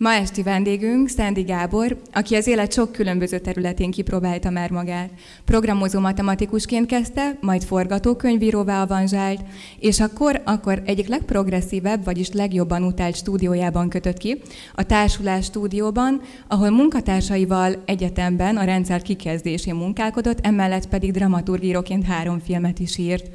Ma esti vendégünk Szendi Gábor, aki az élet sok különböző területén kipróbálta már magát. Programozó matematikusként kezdte, majd forgatókönyvíróvá avanzsált, és akkor, akkor egyik legprogresszívebb, vagyis legjobban utált stúdiójában kötött ki, a Társulás stúdióban, ahol munkatársaival egyetemben a rendszer kikezdésén munkálkodott, emellett pedig dramaturgíróként három filmet is írt.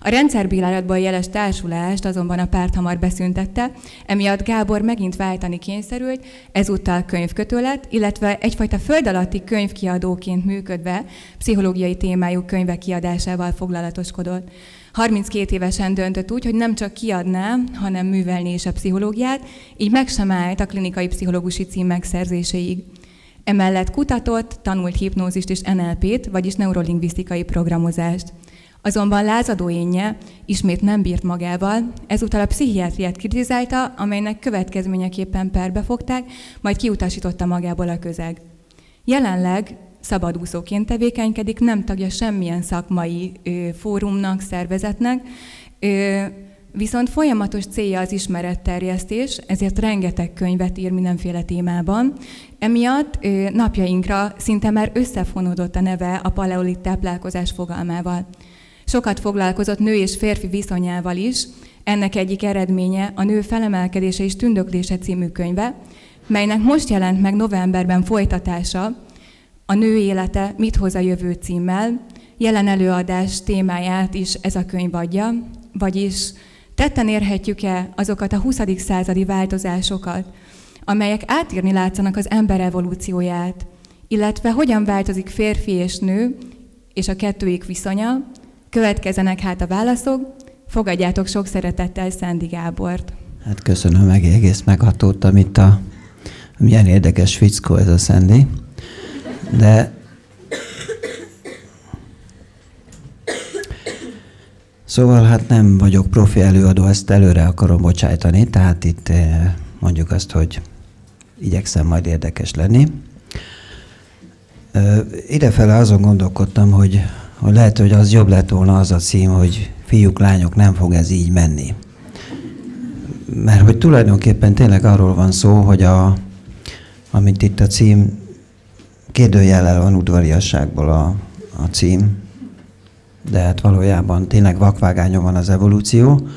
A rendszerbírálatban jeles társulást azonban a párt hamar beszüntette, emiatt Gábor megint váltani kényszerült, ezúttal könyvkötő illetve egyfajta föld alatti könyvkiadóként működve pszichológiai témájú könyvek kiadásával foglalatoskodott. 32 évesen döntött úgy, hogy nem csak kiadná, hanem művelni is a pszichológiát, így meg sem állt a klinikai pszichológusi cím megszerzéséig. Emellett kutatott, tanult hipnózist és NLP-t, vagyis neurolingvisztikai programozást. Azonban lázadó énje ismét nem bírt magával, ezúttal a pszichiátriát kritizálta, amelynek következményeképpen perbe fogták, majd kiutasította magából a közeg. Jelenleg szabadúszóként tevékenykedik, nem tagja semmilyen szakmai ö, fórumnak, szervezetnek, ö, viszont folyamatos célja az ismeretterjesztés, ezért rengeteg könyvet ír mindenféle témában. Emiatt ö, napjainkra szinte már összefonódott a neve a paleolit táplálkozás fogalmával. Sokat foglalkozott nő és férfi viszonyával is, ennek egyik eredménye a Nő felemelkedése és tündöklése című könyve, melynek most jelent meg novemberben folytatása, a nő élete mit hoz a jövő címmel, jelen előadás témáját is ez a könyv adja, vagyis tetten érhetjük-e azokat a 20. századi változásokat, amelyek átírni látszanak az ember evolúcióját, illetve hogyan változik férfi és nő, és a kettőik viszonya, Következenek hát a válaszok, fogadjátok sok szeretettel Szendi Gábort. Hát köszönöm meg, egész meghatódtam itt a milyen érdekes fickó ez a Szendi. De Szóval hát nem vagyok profi előadó, ezt előre akarom bocsájtani, tehát itt eh, mondjuk azt, hogy igyekszem majd érdekes lenni. Idefele azon gondolkodtam, hogy hogy lehet, hogy az jobb lett volna az a cím, hogy fiúk, lányok, nem fog ez így menni. Mert hogy tulajdonképpen tényleg arról van szó, hogy a, amit itt a cím kérdőjellel van udvariasságból a, a cím, de hát valójában tényleg vakvágányon van az evolúció,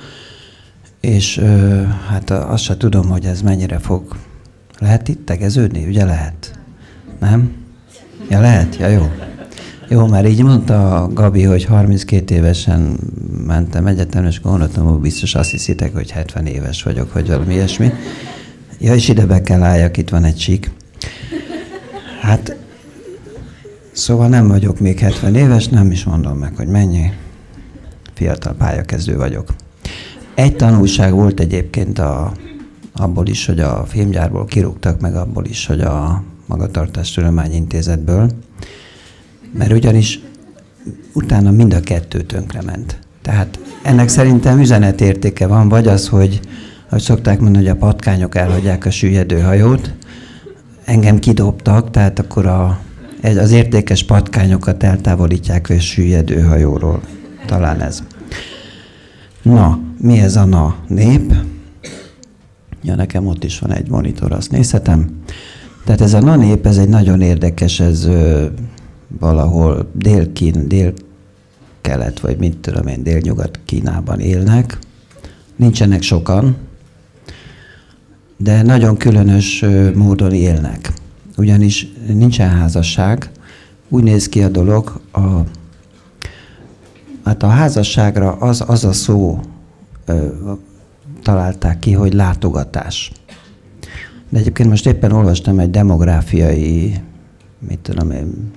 és ö, hát azt se tudom, hogy ez mennyire fog... Lehet itt tegeződni? Ugye lehet? Nem? Ja, lehet? Ja, jó. Jó, már így mondta Gabi, hogy 32 évesen mentem egyetemre, és gondoltam, hogy biztos azt hiszitek, hogy 70 éves vagyok, vagy valami ilyesmi. Ja, és ide be kell álljak, itt van egy csík. Hát, szóval nem vagyok még 70 éves, nem is mondom meg, hogy mennyi. Fiatal pályakezdő vagyok. Egy tanulság volt egyébként a, abból is, hogy a filmgyárból kirúgtak, meg abból is, hogy a Magatartás Tudományintézetből, mert ugyanis utána mind a kettő tönkrement. Tehát ennek szerintem üzenetértéke van, vagy az, hogy, hogy szokták mondani, hogy a patkányok elhagyják a süllyedő hajót, engem kidobtak, tehát akkor a, az értékes patkányokat eltávolítják a süllyedő hajóról. Talán ez. Na, mi ez a na nép? Ja, nekem ott is van egy monitor, azt nézhetem. Tehát ez a na nép, ez egy nagyon érdekes, ez valahol dél-kín, dél-kelet, vagy mit tudom én, dél-nyugat Kínában élnek. Nincsenek sokan, de nagyon különös módon élnek. Ugyanis nincsen házasság, úgy néz ki a dolog, a, hát a házasságra az, az a szó ö, találták ki, hogy látogatás. De egyébként most éppen olvastam egy demográfiai, mit tudom én,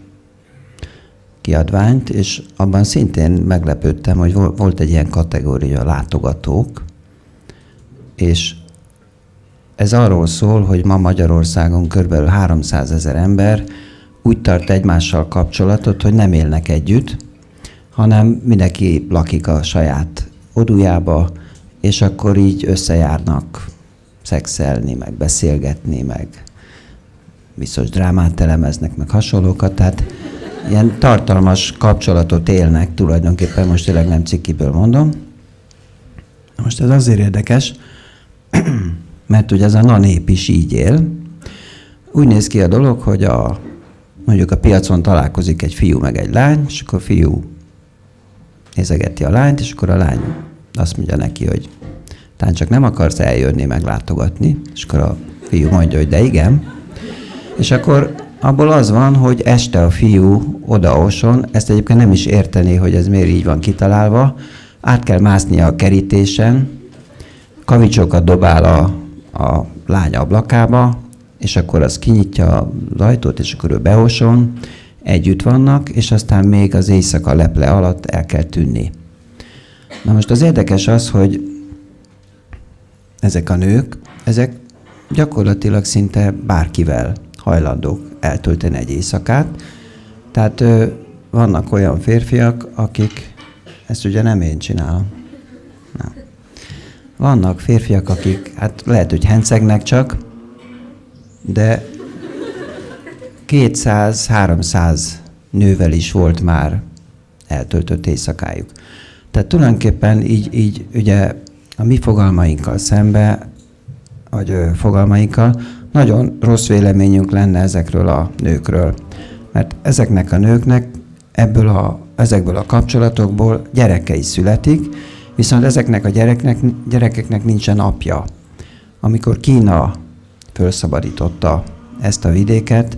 kiadványt, és abban szintén meglepődtem, hogy volt egy ilyen kategória látogatók, és ez arról szól, hogy ma Magyarországon kb. 300 ezer ember úgy tart egymással kapcsolatot, hogy nem élnek együtt, hanem mindenki lakik a saját odujába, és akkor így összejárnak szexelni, meg beszélgetni, meg biztos drámát elemeznek, meg hasonlókat. Tehát ilyen tartalmas kapcsolatot élnek, tulajdonképpen most tényleg nem cikkiből mondom. Most ez azért érdekes, mert ugye ez a na nép is így él. Úgy néz ki a dolog, hogy a, mondjuk a piacon találkozik egy fiú meg egy lány, és akkor a fiú nézegeti a lányt, és akkor a lány azt mondja neki, hogy talán csak nem akarsz eljönni meglátogatni, és akkor a fiú mondja, hogy de igen. És akkor abból az van, hogy este a fiú odaoson, ezt egyébként nem is érteni, hogy ez miért így van kitalálva, át kell másznia a kerítésen, kavicsokat dobál a, a lány ablakába, és akkor az kinyitja az ajtót, és akkor ő beoson, együtt vannak, és aztán még az éjszaka leple alatt el kell tűnni. Na most az érdekes az, hogy ezek a nők, ezek gyakorlatilag szinte bárkivel hajlandók eltölteni egy éjszakát. Tehát vannak olyan férfiak, akik, ezt ugye nem én csinálom. Nem. Vannak férfiak, akik, hát lehet, hogy hencegnek csak, de 200-300 nővel is volt már eltöltött éjszakájuk. Tehát tulajdonképpen így, így ugye a mi fogalmainkkal szembe, vagy ö, fogalmainkkal, nagyon rossz véleményünk lenne ezekről a nőkről. Mert ezeknek a nőknek ebből a, ezekből a kapcsolatokból gyerekei születik, viszont ezeknek a gyereknek, gyerekeknek nincsen apja. Amikor Kína felszabadította ezt a vidéket,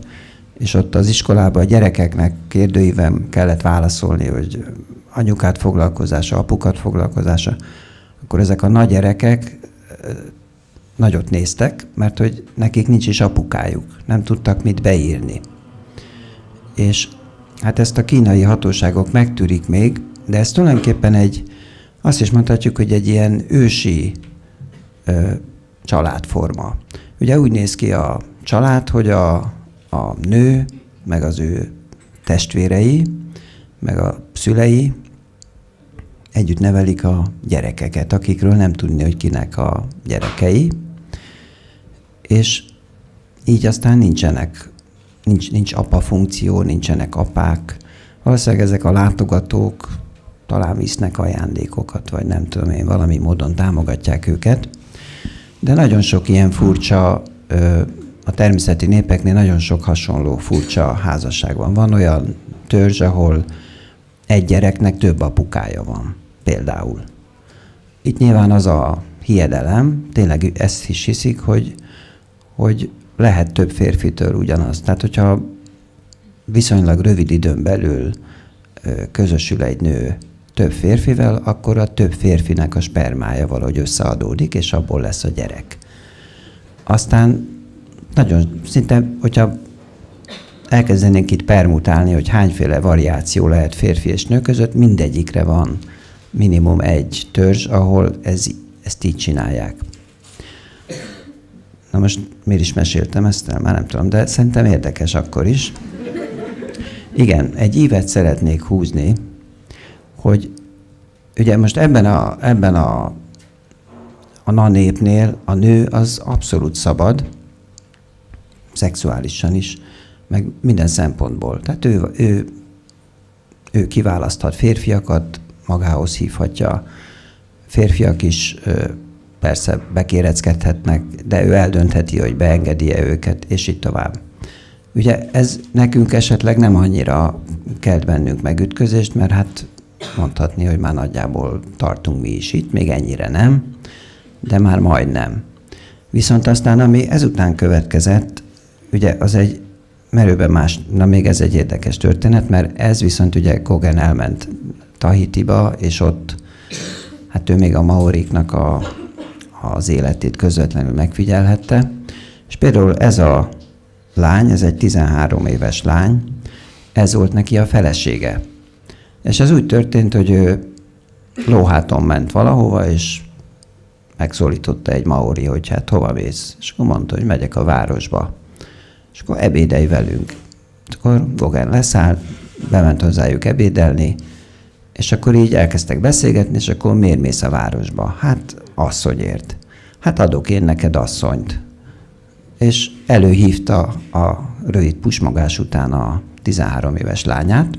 és ott az iskolában a gyerekeknek kérdőívem kellett válaszolni, hogy anyukát foglalkozása, apukat foglalkozása, akkor ezek a nagy gyerekek nagyot néztek, mert hogy nekik nincs is apukájuk, nem tudtak mit beírni. És hát ezt a kínai hatóságok megtűrik még, de ez tulajdonképpen egy, azt is mondhatjuk, hogy egy ilyen ősi ö, családforma. Ugye úgy néz ki a család, hogy a, a nő, meg az ő testvérei, meg a szülei együtt nevelik a gyerekeket, akikről nem tudni, hogy kinek a gyerekei, és így aztán nincsenek, nincs, nincs apa funkció, nincsenek apák. Valószínűleg ezek a látogatók talán visznek ajándékokat, vagy nem tudom én, valami módon támogatják őket. De nagyon sok ilyen furcsa, a természeti népeknél nagyon sok hasonló furcsa házasság van. Van olyan törzs, ahol egy gyereknek több apukája van, például. Itt nyilván az a hiedelem, tényleg ezt is hiszik, hogy hogy lehet több férfitől ugyanaz. Tehát, hogyha viszonylag rövid időn belül közösül egy nő több férfivel, akkor a több férfinek a spermája valahogy összeadódik, és abból lesz a gyerek. Aztán nagyon szinte, hogyha elkezdenénk itt permutálni, hogy hányféle variáció lehet férfi és nő között, mindegyikre van minimum egy törzs, ahol ez, ezt így csinálják. Na most miért is meséltem ezt el? Már nem tudom, de szerintem érdekes akkor is. Igen, egy ívet szeretnék húzni, hogy ugye most ebben a, ebben a, a na népnél a nő az abszolút szabad, szexuálisan is, meg minden szempontból. Tehát ő, ő, ő kiválaszthat férfiakat, magához hívhatja, férfiak is persze bekéreckedhetnek, de ő eldöntheti, hogy beengedi-e őket, és így tovább. Ugye ez nekünk esetleg nem annyira kelt bennünk megütközést, mert hát mondhatni, hogy már nagyjából tartunk mi is itt, még ennyire nem, de már majdnem. Viszont aztán, ami ezután következett, ugye az egy merőben más, na még ez egy érdekes történet, mert ez viszont ugye Kogen elment Tahitiba, és ott, hát ő még a maoriknak a az életét közvetlenül megfigyelhette. És például ez a lány, ez egy 13 éves lány, ez volt neki a felesége. És ez úgy történt, hogy ő lóháton ment valahova, és megszólította egy maori, hogy hát hova mész. És akkor mondta, hogy megyek a városba. És akkor ebédelj velünk. És akkor Gogen leszállt, bement hozzájuk ebédelni, és akkor így elkezdtek beszélgetni, és akkor miért mész a városba? Hát asszonyért. Hát adok én neked asszonyt. És előhívta a rövid pusmogás után a 13 éves lányát.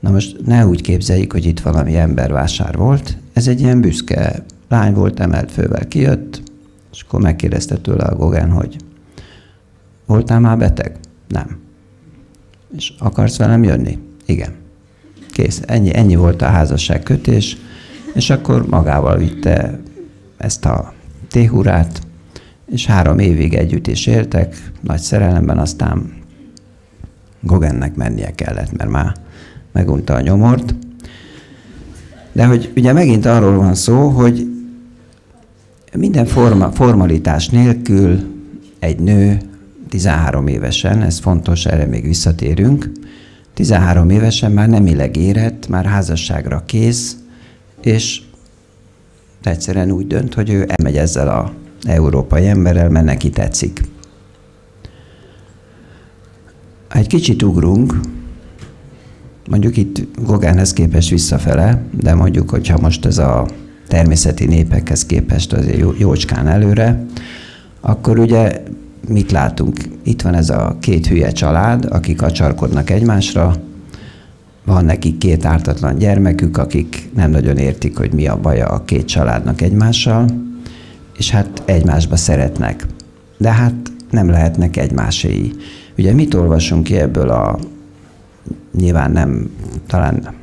Na most ne úgy képzeljük, hogy itt valami embervásár volt. Ez egy ilyen büszke lány volt, emelt fővel kijött, És akkor megkérdezte tőle a Gogen, hogy voltál már beteg? Nem. És akarsz velem jönni? Igen. Kész. Ennyi, ennyi volt a házasság kötés, és akkor magával vitte ezt a téhurát, és három évig együtt is éltek, nagy szerelemben, aztán Gogennek mennie kellett, mert már megunta a nyomort. De hogy ugye megint arról van szó, hogy minden forma, formalitás nélkül egy nő 13 évesen, ez fontos, erre még visszatérünk, 13 évesen már nemileg érett, már házasságra kész, és egyszerűen úgy dönt, hogy ő elmegy ezzel a európai emberrel, mert neki tetszik. Egy kicsit ugrunk, mondjuk itt Gogánhez képest visszafele, de mondjuk, hogyha most ez a természeti népekhez képest jó, jócskán előre, akkor ugye mit látunk? Itt van ez a két hülye család, akik acsarkodnak egymásra, van nekik két ártatlan gyermekük, akik nem nagyon értik, hogy mi a baja a két családnak egymással, és hát egymásba szeretnek. De hát nem lehetnek egymáséi. Ugye mit olvasunk ki ebből a nyilván nem, talán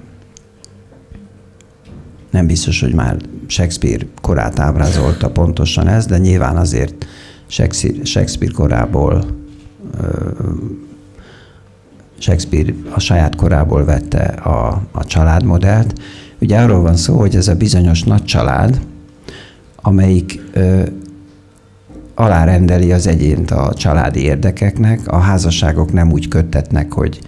nem biztos, hogy már Shakespeare korát ábrázolta pontosan ez, de nyilván azért Shakespeare, Shakespeare korából Shakespeare a saját korából vette a, a családmodellt. Ugye arról van szó, hogy ez a bizonyos nagy család, amelyik alárendeli az egyént a családi érdekeknek, a házasságok nem úgy köttetnek, hogy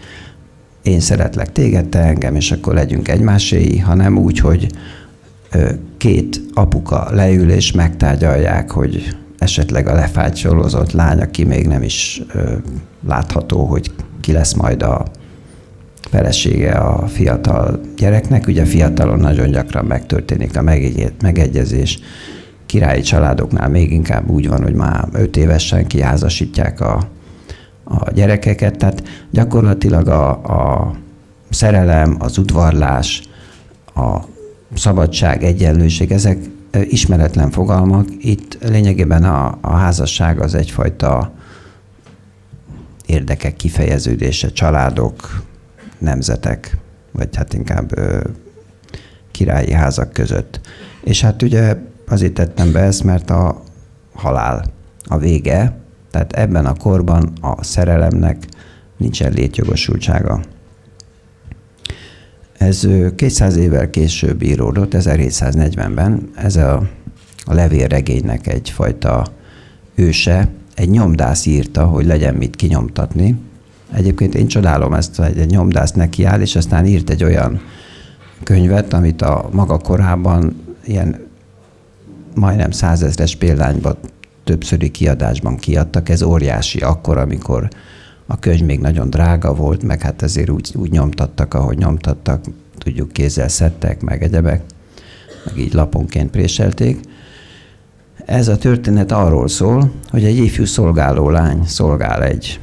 én szeretlek téged, te engem, és akkor legyünk egymáséi, hanem úgy, hogy két apuka leül és megtárgyalják, hogy esetleg a lefátyolozott lány, aki még nem is ö, látható, hogy ki lesz majd a felesége a fiatal gyereknek. Ugye fiatalon nagyon gyakran megtörténik a megegyezés. Királyi családoknál még inkább úgy van, hogy már öt évesen kiházasítják a, a gyerekeket. Tehát gyakorlatilag a, a szerelem, az udvarlás, a szabadság, egyenlőség, ezek ismeretlen fogalmak. Itt lényegében a, a házasság az egyfajta érdekek kifejeződése, családok, nemzetek, vagy hát inkább ö, királyi házak között. És hát ugye azért tettem be ezt, mert a halál a vége, tehát ebben a korban a szerelemnek nincsen létjogosultsága. Ez 200 évvel később íródott, 1740-ben. Ez a, a levélregénynek egyfajta őse, egy nyomdász írta, hogy legyen mit kinyomtatni. Egyébként én csodálom ezt, hogy egy nyomdász nekiáll, és aztán írt egy olyan könyvet, amit a maga korában ilyen majdnem százezres példányban többszöri kiadásban kiadtak. Ez óriási akkor, amikor a könyv még nagyon drága volt, meg hát ezért úgy, úgy nyomtattak, ahogy nyomtattak, tudjuk kézzel szedtek, meg egyebek, meg így laponként préselték. Ez a történet arról szól, hogy egy ifjú szolgáló lány szolgál egy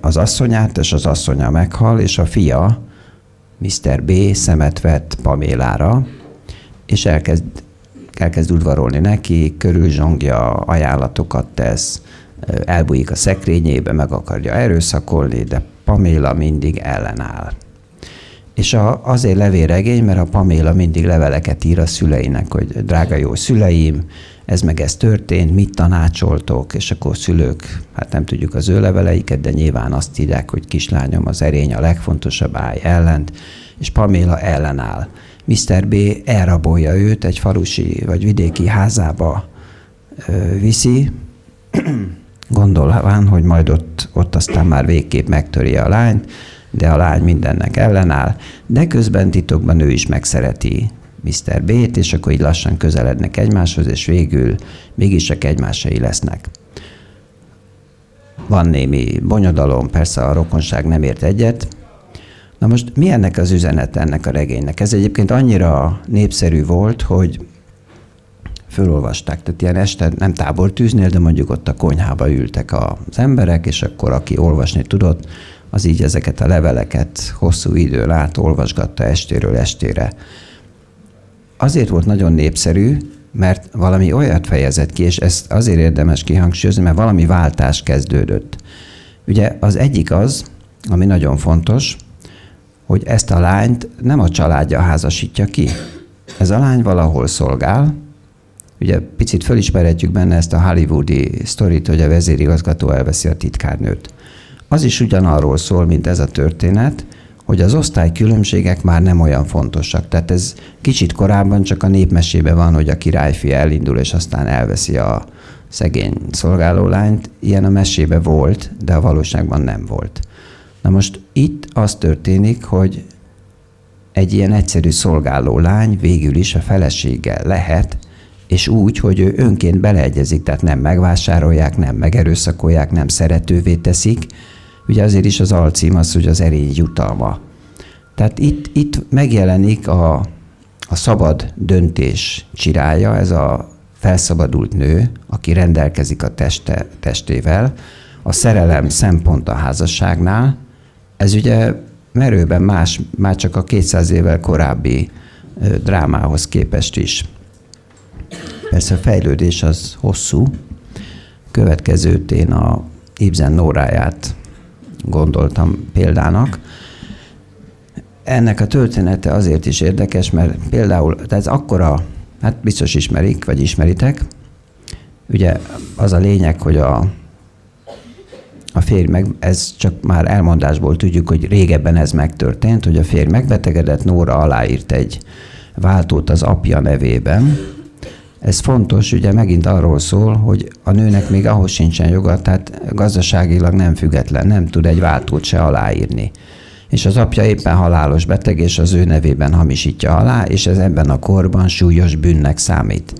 az asszonyát, és az asszonya meghal, és a fia, Mr. B. szemet vett Pamélára, és elkezd, elkezd udvarolni neki, körülzsongja, ajánlatokat tesz, elbújik a szekrényébe, meg akarja erőszakolni, de Paméla mindig ellenáll. És a, azért levélregény, mert a Paméla mindig leveleket ír a szüleinek, hogy drága jó szüleim, ez meg ez történt, mit tanácsoltok, és akkor szülők, hát nem tudjuk az ő leveleiket, de nyilván azt írják, hogy kislányom, az erény a legfontosabb, állj ellent, és Paméla ellenáll. Mr. B. elrabolja őt, egy falusi vagy vidéki házába ö, viszi, gondolván, hogy majd ott, ott aztán már végképp megtöri a lányt, de a lány mindennek ellenáll, de közben titokban ő is megszereti Mr. B-t, és akkor így lassan közelednek egymáshoz, és végül mégis csak egymásai lesznek. Van némi bonyodalom, persze a rokonság nem ért egyet. Na most mi ennek az üzenet ennek a regénynek? Ez egyébként annyira népszerű volt, hogy fölolvasták. Tehát ilyen este nem tábortűznél, de mondjuk ott a konyhába ültek az emberek, és akkor aki olvasni tudott, az így ezeket a leveleket hosszú időn át olvasgatta estéről estére azért volt nagyon népszerű, mert valami olyat fejezett ki, és ezt azért érdemes kihangsúlyozni, mert valami váltás kezdődött. Ugye az egyik az, ami nagyon fontos, hogy ezt a lányt nem a családja házasítja ki. Ez a lány valahol szolgál, ugye picit fölismerhetjük benne ezt a hollywoodi sztorit, hogy a vezérigazgató elveszi a titkárnőt. Az is ugyanarról szól, mint ez a történet, hogy az osztálykülönbségek már nem olyan fontosak. Tehát ez kicsit korábban csak a népmesébe van, hogy a királyfi elindul, és aztán elveszi a szegény szolgálólányt. Ilyen a mesébe volt, de a valóságban nem volt. Na most itt az történik, hogy egy ilyen egyszerű szolgáló lány végül is a felesége lehet, és úgy, hogy ő önként beleegyezik, tehát nem megvásárolják, nem megerőszakolják, nem szeretővé teszik. Ugye azért is az alcím az, hogy az erény jutalma. Tehát itt, itt megjelenik a, a szabad döntés csirája, ez a felszabadult nő, aki rendelkezik a teste, testével, a szerelem szempont a házasságnál, ez ugye merőben más, már csak a 200 évvel korábbi drámához képest is. Persze a fejlődés az hosszú. Következőt én a Ibsen Nóráját gondoltam példának. Ennek a története azért is érdekes, mert például, tehát ez akkora, hát biztos ismerik, vagy ismeritek, ugye az a lényeg, hogy a a férj meg, ez csak már elmondásból tudjuk, hogy régebben ez megtörtént, hogy a férj megbetegedett, Nóra aláírt egy váltót az apja nevében. Ez fontos, ugye megint arról szól, hogy a nőnek még ahhoz sincsen joga, tehát gazdaságilag nem független, nem tud egy váltót se aláírni. És az apja éppen halálos beteg, és az ő nevében hamisítja alá, és ez ebben a korban súlyos bűnnek számít.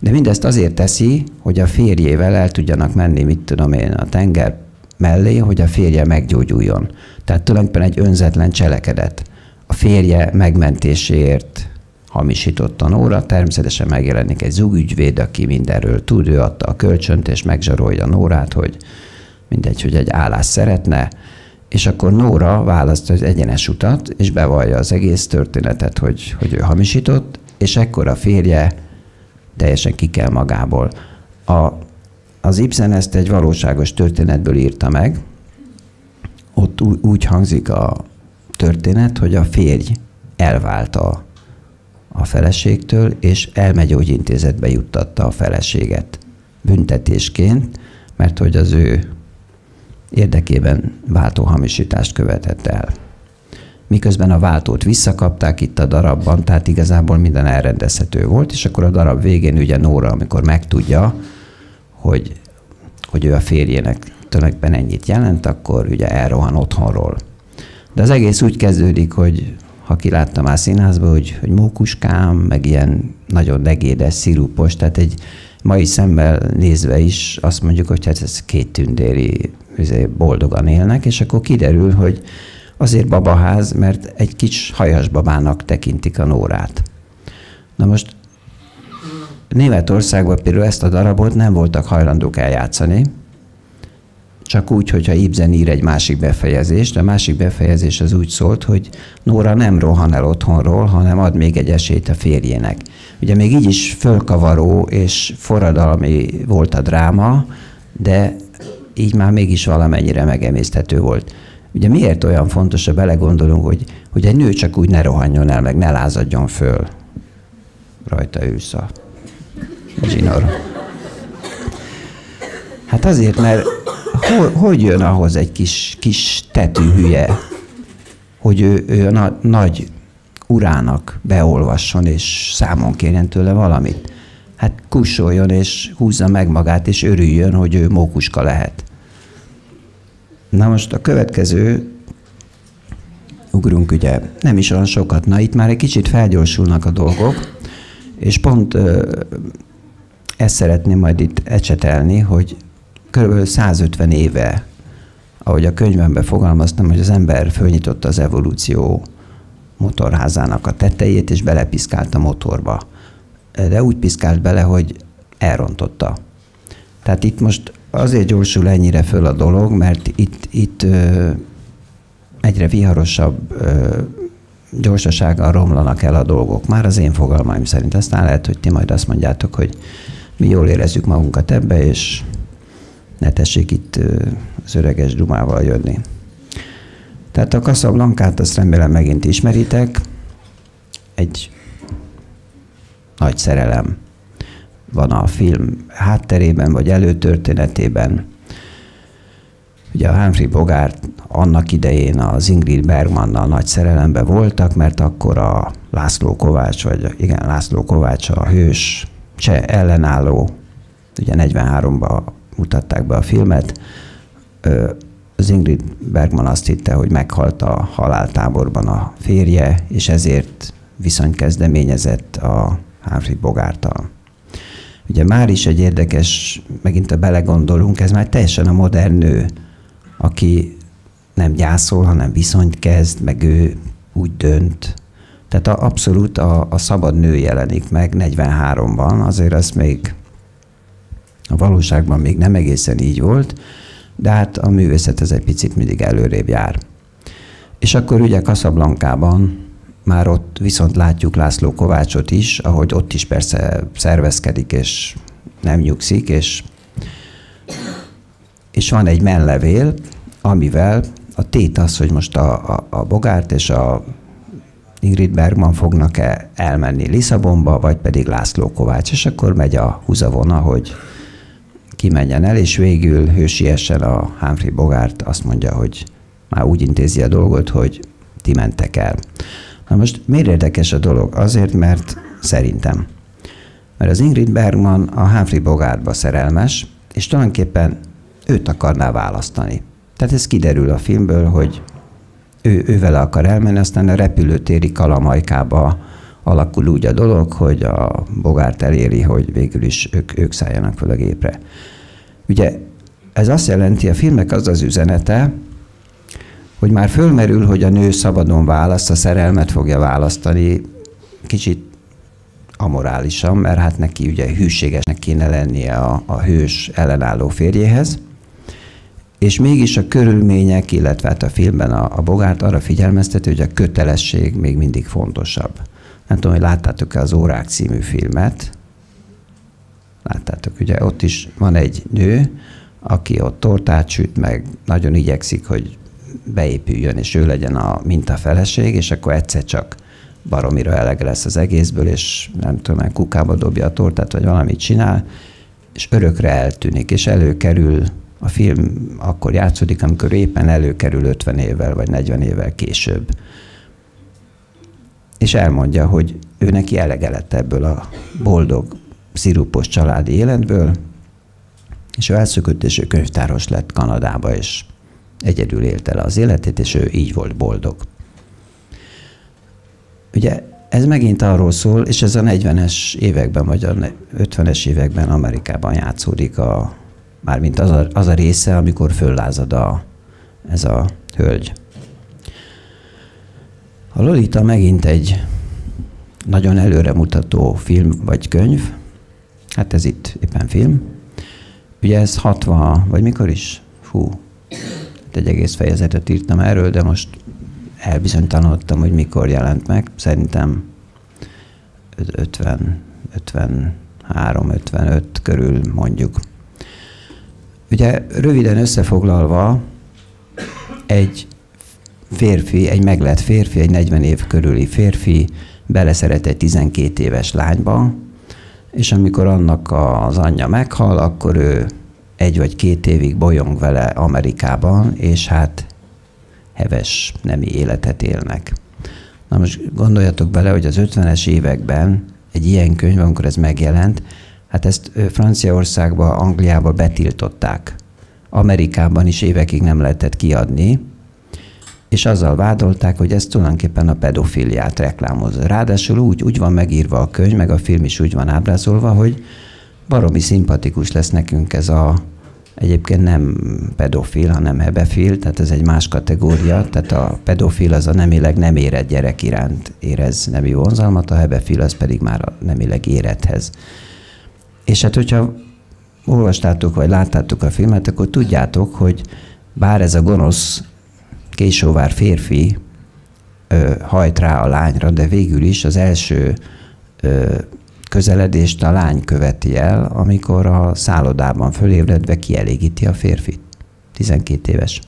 De mindezt azért teszi, hogy a férjével el tudjanak menni, mit tudom én, a tenger mellé, hogy a férje meggyógyuljon. Tehát tulajdonképpen egy önzetlen cselekedet. A férje megmentéséért hamisított a Nóra, természetesen megjelenik egy zugügyvéd, aki mindenről tud, ő adta a kölcsönt, és megzsarolja Nórát, hogy mindegy, hogy egy állás szeretne, és akkor Nóra választja az egyenes utat, és bevallja az egész történetet, hogy, hogy ő hamisított, és ekkor a férje teljesen ki kell magából. A az Ibsen ezt egy valóságos történetből írta meg. Ott úgy hangzik a történet, hogy a férj elvált a, a feleségtől, és elmegyógyintézetbe juttatta a feleséget büntetésként, mert hogy az ő érdekében váltóhamisítást követett el. Miközben a váltót visszakapták itt a darabban, tehát igazából minden elrendezhető volt, és akkor a darab végén ugye Nóra, amikor megtudja, hogy, hogy ő a férjének tulajdonképpen ennyit jelent, akkor ugye elrohan otthonról. De az egész úgy kezdődik, hogy ha kiláttam már színházba, hogy, hogy mókuskám, meg ilyen nagyon negédes, szirupos, tehát egy mai szemmel nézve is azt mondjuk, hogy hát ez két tündéri izé, boldogan élnek, és akkor kiderül, hogy azért babaház, mert egy kis hajas babának tekintik a Nórát. Na most Németországban például ezt a darabot nem voltak hajlandók eljátszani, csak úgy, hogyha Ibsen ír egy másik befejezést. A másik befejezés az úgy szólt, hogy Nóra nem rohan el otthonról, hanem ad még egy esélyt a férjének. Ugye még így is fölkavaró és forradalmi volt a dráma, de így már mégis valamennyire megemészthető volt. Ugye miért olyan fontos, ha belegondolunk, hogy, hogy egy nő csak úgy ne rohanjon el, meg ne lázadjon föl rajta ősz a zsinór. Hát azért, mert hogy, hogy jön ahhoz egy kis, kis tetű hülye, hogy ő, ő na, nagy urának beolvasson, és számon kérjen tőle valamit? Hát kussoljon, és húzza meg magát, és örüljön, hogy ő mókuska lehet. Na most a következő, ugrunk ugye, nem is olyan sokat. Na itt már egy kicsit felgyorsulnak a dolgok, és pont ezt szeretném majd itt ecsetelni, hogy kb. 150 éve, ahogy a könyvemben fogalmaztam, hogy az ember fölnyitotta az evolúció motorházának a tetejét, és belepiszkált a motorba. De úgy piszkált bele, hogy elrontotta. Tehát itt most azért gyorsul ennyire föl a dolog, mert itt, itt ö, egyre viharosabb ö, gyorsasággal romlanak el a dolgok. Már az én fogalmaim szerint. Aztán lehet, hogy ti majd azt mondjátok, hogy mi jól érezzük magunkat ebbe, és ne tessék itt az öreges dumával jönni. Tehát a Casablancát azt remélem megint ismeritek. Egy nagy szerelem van a film hátterében, vagy előtörténetében. Ugye a Humphrey Bogart annak idején az Ingrid Bergmannal nagy szerelemben voltak, mert akkor a László Kovács, vagy igen, László Kovács a hős cseh ellenálló, ugye 43-ban mutatták be a filmet, az Ingrid Bergman azt hitte, hogy meghalt a haláltáborban a férje, és ezért viszont kezdeményezett a Humphrey Bogártal. Ugye már is egy érdekes, megint a belegondolunk, ez már teljesen a modern nő, aki nem gyászol, hanem viszonyt kezd, meg ő úgy dönt. Tehát a, abszolút a, a szabad nő jelenik meg 43-ban, azért az még a valóságban még nem egészen így volt, de hát a művészet ez egy picit mindig előrébb jár. És akkor ugye Kaszablankában már ott viszont látjuk László Kovácsot is, ahogy ott is persze szervezkedik, és nem nyugszik, és, és van egy menlevél, amivel a tét az, hogy most a, a, a Bogárt és a Ingrid Bergman fognak-e elmenni Lisszabonba, vagy pedig László Kovács, és akkor megy a húzavona, hogy kimenjen el, és végül hősiesen a Humphrey Bogart azt mondja, hogy már úgy intézi a dolgot, hogy ti mentek el. Na most miért érdekes a dolog? Azért, mert szerintem. Mert az Ingrid Bergman a Humphrey Bogartba szerelmes, és tulajdonképpen őt akarná választani. Tehát ez kiderül a filmből, hogy ő, ő vele akar elmenni, aztán a repülőtéri kalamajkába alakul úgy a dolog, hogy a Bogárt eléri, hogy végül is ők, ők szálljanak fel a gépre. Ugye ez azt jelenti, a filmnek az az üzenete, hogy már fölmerül, hogy a nő szabadon választ, a szerelmet fogja választani, kicsit amorálisan, mert hát neki ugye hűségesnek kéne lennie a, a hős ellenálló férjéhez, és mégis a körülmények, illetve hát a filmben a, a Bogárt arra figyelmeztető, hogy a kötelesség még mindig fontosabb. Nem tudom, hogy láttátok-e az Órák című filmet. Láttátok, ugye ott is van egy nő, aki ott tortát süt, meg nagyon igyekszik, hogy beépüljön, és ő legyen a mintafeleség, és akkor egyszer csak baromira elege lesz az egészből, és nem tudom, kukába dobja a tortát, vagy valamit csinál, és örökre eltűnik, és előkerül, a film akkor játszódik, amikor éppen előkerül 50 évvel, vagy 40 évvel később. És elmondja, hogy ő neki elege lett ebből a boldog, szirupos családi életből, és ő elszökött, és ő könyvtáros lett Kanadába, és Egyedül élte le az életét, és ő így volt boldog. Ugye ez megint arról szól, és ez a 40-es években, vagy a 50-es években Amerikában játszódik, a, mármint az a, az a része, amikor föllázad a, ez a hölgy. A Lolita megint egy nagyon előremutató film vagy könyv, hát ez itt éppen film. Ugye ez 60, vagy mikor is? Fú, egy egész fejezetet írtam erről, de most elbizonytalanodtam, hogy mikor jelent meg. Szerintem 50, 53, 55 körül mondjuk. Ugye röviden összefoglalva egy férfi, egy meglett férfi, egy 40 év körüli férfi beleszeret egy 12 éves lányba, és amikor annak az anyja meghal, akkor ő egy vagy két évig bolyong vele Amerikában, és hát heves nemi életet élnek. Na most gondoljatok bele, hogy az 50-es években egy ilyen könyv, amikor ez megjelent, hát ezt Franciaországba, Angliába betiltották. Amerikában is évekig nem lehetett kiadni, és azzal vádolták, hogy ez tulajdonképpen a pedofiliát reklámoz. Ráadásul úgy, úgy van megírva a könyv, meg a film is úgy van ábrázolva, hogy baromi szimpatikus lesz nekünk ez a egyébként nem pedofil, hanem hebefil, tehát ez egy más kategória, tehát a pedofil az a nemileg nem érett gyerek iránt érez nemi vonzalmat, a hebefil az pedig már a nemileg érethez. És hát, hogyha olvastátok vagy láttátok a filmet, akkor tudjátok, hogy bár ez a gonosz késóvár férfi ö, hajt rá a lányra, de végül is az első ö, közeledést a lány követi el, amikor a szállodában fölébredve kielégíti a férfit. 12 éves.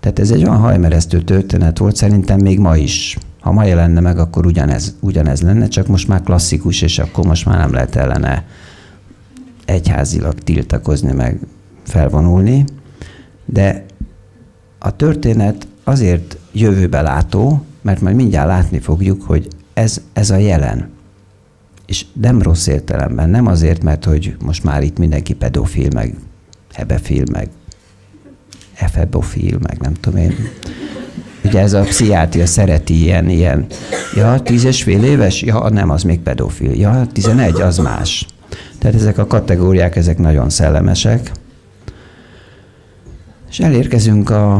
Tehát ez egy olyan hajmeresztő történet volt, szerintem még ma is. Ha ma jelenne meg, akkor ugyanez, ugyanez lenne, csak most már klasszikus, és akkor most már nem lehet ellene egyházilag tiltakozni, meg felvonulni. De a történet azért jövőbe látó, mert majd mindjárt látni fogjuk, hogy ez, ez a jelen. És nem rossz értelemben, nem azért, mert hogy most már itt mindenki pedofil, meg hebefil, meg efebofil, meg nem tudom én. Ugye ez a pszichiátria szereti ilyen, ilyen. Ja, tíz és fél éves? Ja, nem, az még pedofil. Ja, tizenegy, az más. Tehát ezek a kategóriák, ezek nagyon szellemesek. És elérkezünk a,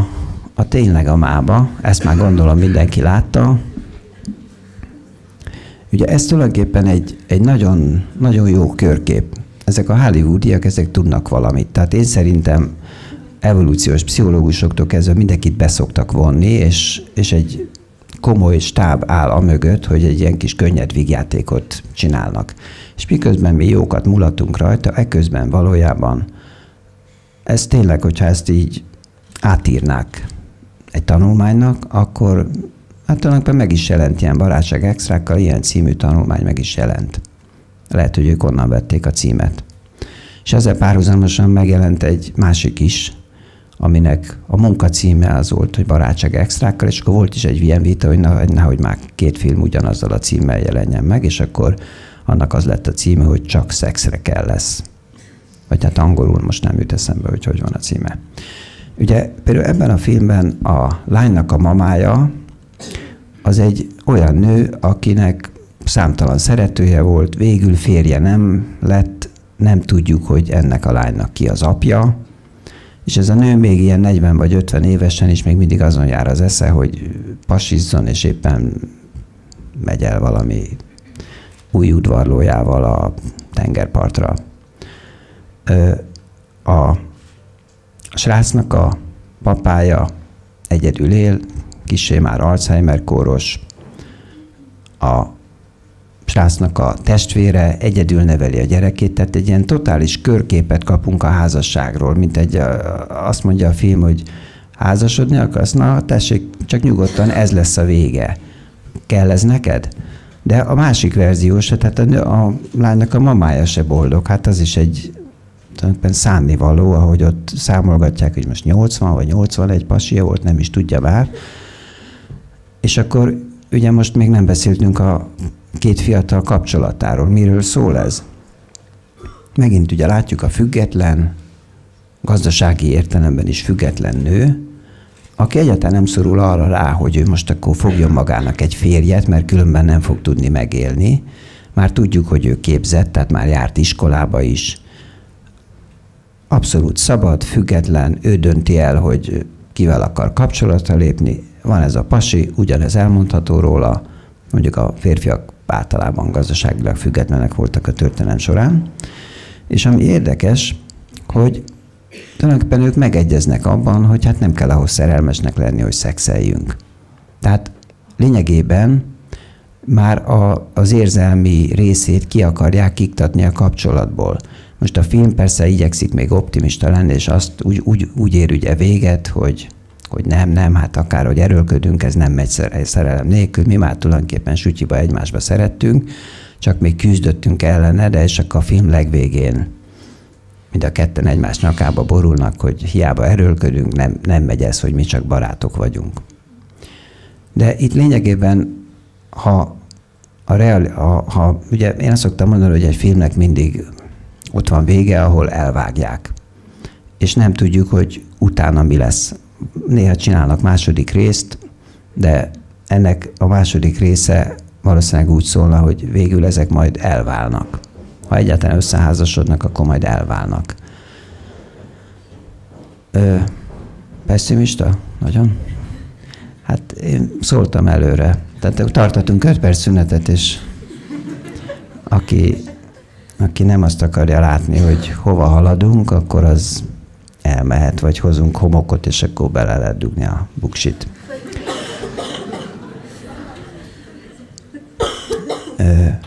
a tényleg a mába, ezt már gondolom mindenki látta. Ugye ez tulajdonképpen egy, egy nagyon, nagyon jó körkép. Ezek a hollywoodiak, ezek tudnak valamit. Tehát én szerintem evolúciós pszichológusoktól kezdve mindenkit beszoktak vonni, és, és egy komoly stáb áll a mögött, hogy egy ilyen kis könnyed vígjátékot csinálnak. És miközben mi jókat mulatunk rajta, ekközben valójában ez tényleg, hogyha ezt így átírnák egy tanulmánynak, akkor hát tulajdonképpen meg is jelent ilyen barátság extrákkal, ilyen című tanulmány meg is jelent. Lehet, hogy ők onnan vették a címet. És ezzel párhuzamosan megjelent egy másik is, aminek a munka címe az volt, hogy barátság extrákkal, és akkor volt is egy ilyen vita, hogy nehogy már két film ugyanazzal a címmel jelenjen meg, és akkor annak az lett a címe, hogy csak szexre kell lesz. Vagy hát angolul most nem jut eszembe, hogy hogy van a címe. Ugye például ebben a filmben a lánynak a mamája az egy olyan nő, akinek számtalan szeretője volt, végül férje nem lett, nem tudjuk, hogy ennek a lánynak ki az apja, és ez a nő még ilyen 40 vagy 50 évesen is még mindig azon jár az esze, hogy pasizzon, és éppen megy el valami új udvarlójával a tengerpartra. A srácnak a papája egyedül él, kisé már Alzheimer kóros, a srácnak a testvére egyedül neveli a gyerekét, tehát egy ilyen totális körképet kapunk a házasságról, mint egy, azt mondja a film, hogy házasodni akarsz? Na, tessék, csak nyugodtan, ez lesz a vége. Kell ez neked? De a másik verzió se, tehát a, a lánynak a mamája se boldog, hát az is egy tulajdonképpen szánnivaló, ahogy ott számolgatják, hogy most 80 vagy 81 pasia volt, nem is tudja már. És akkor ugye most még nem beszéltünk a két fiatal kapcsolatáról. Miről szól ez? Megint ugye látjuk a független, gazdasági értelemben is független nő, aki egyáltalán nem szorul arra rá, hogy ő most akkor fogjon magának egy férjet, mert különben nem fog tudni megélni. Már tudjuk, hogy ő képzett, tehát már járt iskolába is. Abszolút szabad, független, ő dönti el, hogy kivel akar kapcsolatra lépni. Van ez a pasi, ugyanez elmondható róla, mondjuk a férfiak általában gazdaságilag függetlenek voltak a történelem során. És ami érdekes, hogy tulajdonképpen ők megegyeznek abban, hogy hát nem kell ahhoz szerelmesnek lenni, hogy szexeljünk. Tehát lényegében már a, az érzelmi részét ki akarják iktatni a kapcsolatból. Most a film persze igyekszik még optimista lenni, és azt úgy, úgy, úgy ér ugye véget, hogy hogy nem, nem, hát akár, hogy erőlködünk, ez nem megy szerelem nélkül. Mi már tulajdonképpen sütyiba egymásba szerettünk, csak még küzdöttünk ellene, de akkor a film legvégén mind a ketten egymás nyakába borulnak, hogy hiába erőlködünk, nem, nem megy ez, hogy mi csak barátok vagyunk. De itt lényegében, ha a real, ha, ha, ugye én azt szoktam mondani, hogy egy filmnek mindig ott van vége, ahol elvágják. És nem tudjuk, hogy utána mi lesz néha csinálnak második részt, de ennek a második része valószínűleg úgy szólna, hogy végül ezek majd elválnak. Ha egyáltalán összeházasodnak, akkor majd elválnak. Ö, pessimista? Nagyon? Hát én szóltam előre. Tehát tartottunk 5 perc szünetet, és aki, aki nem azt akarja látni, hogy hova haladunk, akkor az elmehet, vagy hozunk homokot, és akkor bele lehet dugni a buksit.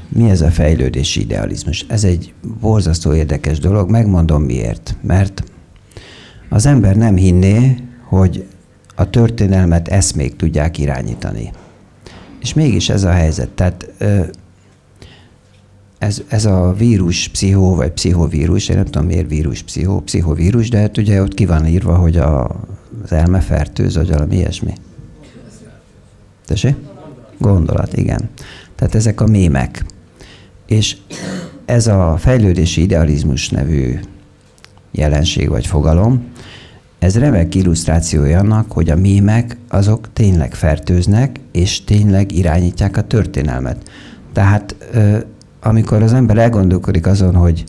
Mi ez a fejlődési idealizmus? Ez egy borzasztó érdekes dolog, megmondom miért. Mert az ember nem hinné, hogy a történelmet eszmék tudják irányítani. És mégis ez a helyzet. Tehát ez, ez a vírus, pszichó, vagy pszichovírus, én nem tudom miért vírus, pszichó, pszichovírus, de hát ugye ott ki van írva, hogy a, az elme fertőz, vagy valami ilyesmi. Tessék? Gondolat, igen. Tehát ezek a mémek. És ez a fejlődési idealizmus nevű jelenség vagy fogalom, ez remek illusztrációja annak, hogy a mémek azok tényleg fertőznek, és tényleg irányítják a történelmet. Tehát amikor az ember elgondolkodik azon, hogy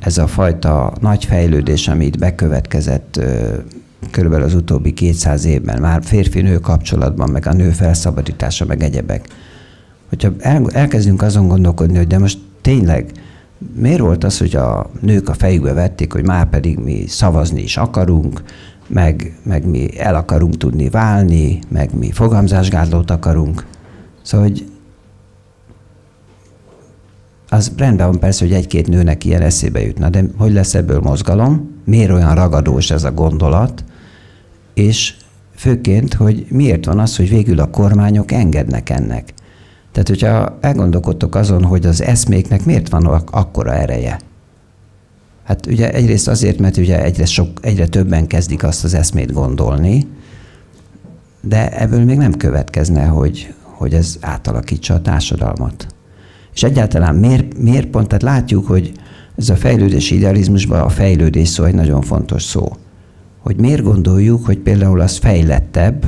ez a fajta nagy fejlődés, amit bekövetkezett körülbelül az utóbbi 200 évben, már férfi-nő kapcsolatban, meg a nő felszabadítása, meg egyebek, hogyha el, elkezdünk azon gondolkodni, hogy de most tényleg miért volt az, hogy a nők a fejükbe vették, hogy már pedig mi szavazni is akarunk, meg, meg mi el akarunk tudni válni, meg mi fogamzásgátlót akarunk. Szóval, hogy az rendben van persze, hogy egy-két nőnek ilyen eszébe jutna, de hogy lesz ebből mozgalom? Miért olyan ragadós ez a gondolat? És főként, hogy miért van az, hogy végül a kormányok engednek ennek? Tehát, hogyha elgondolkodtok azon, hogy az eszméknek miért van akkora ereje? Hát ugye egyrészt azért, mert ugye egyre, sok, egyre többen kezdik azt az eszmét gondolni, de ebből még nem következne, hogy, hogy ez átalakítsa a társadalmat. És egyáltalán miért, miért pont, tehát látjuk, hogy ez a fejlődési idealizmusban a fejlődés szó egy nagyon fontos szó. Hogy miért gondoljuk, hogy például az fejlettebb,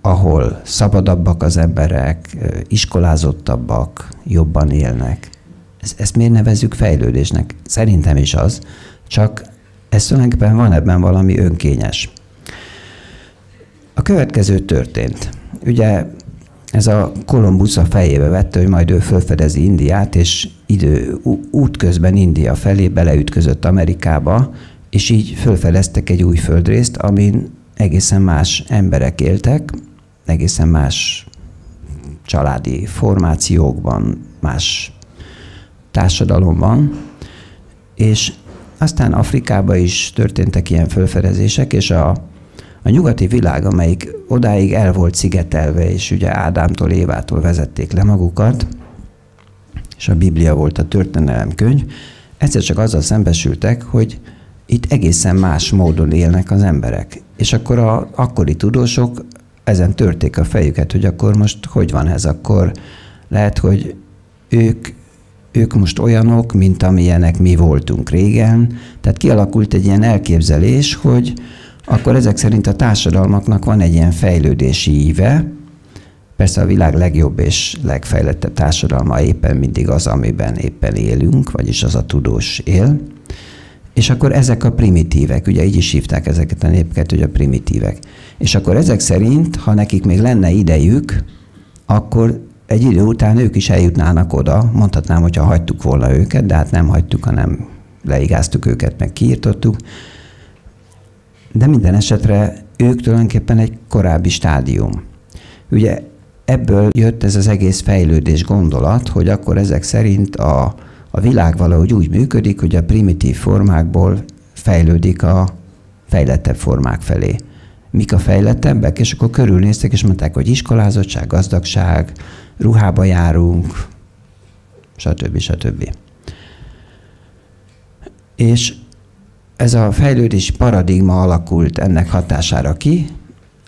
ahol szabadabbak az emberek, iskolázottabbak, jobban élnek. Ezt, ezt miért nevezzük fejlődésnek? Szerintem is az, csak ez tulajdonképpen van ebben valami önkényes. A következő történt. Ugye ez a Kolumbusz a fejébe vette, hogy majd ő felfedezi Indiát, és idő, útközben India felé beleütközött Amerikába, és így felfedeztek egy új földrészt, amin egészen más emberek éltek, egészen más családi formációkban, más társadalomban, és aztán Afrikában is történtek ilyen felfedezések, és a, a nyugati világ, amelyik odáig el volt szigetelve, és ugye Ádámtól, Évától vezették le magukat, és a Biblia volt a történelemkönyv, egyszer csak azzal szembesültek, hogy itt egészen más módon élnek az emberek. És akkor a akkori tudósok ezen törték a fejüket, hogy akkor most hogy van ez, akkor lehet, hogy ők, ők most olyanok, mint amilyenek mi voltunk régen. Tehát kialakult egy ilyen elképzelés, hogy akkor ezek szerint a társadalmaknak van egy ilyen fejlődési íve, Persze a világ legjobb és legfejlettebb társadalma éppen mindig az, amiben éppen élünk, vagyis az a tudós él. És akkor ezek a primitívek, ugye így is hívták ezeket a népeket, hogy a primitívek. És akkor ezek szerint, ha nekik még lenne idejük, akkor egy idő után ők is eljutnának oda, mondhatnám, hogyha hagytuk volna őket, de hát nem hagytuk, hanem leigáztuk őket, meg kiirtottuk. De minden esetre ők tulajdonképpen egy korábbi stádium. Ugye ebből jött ez az egész fejlődés gondolat, hogy akkor ezek szerint a, a világ valahogy úgy működik, hogy a primitív formákból fejlődik a fejlettebb formák felé. Mik a fejlettebbek? És akkor körülnéztek, és mondták, hogy iskolázottság, gazdagság, ruhába járunk, stb. stb. És ez a fejlődés paradigma alakult ennek hatására ki,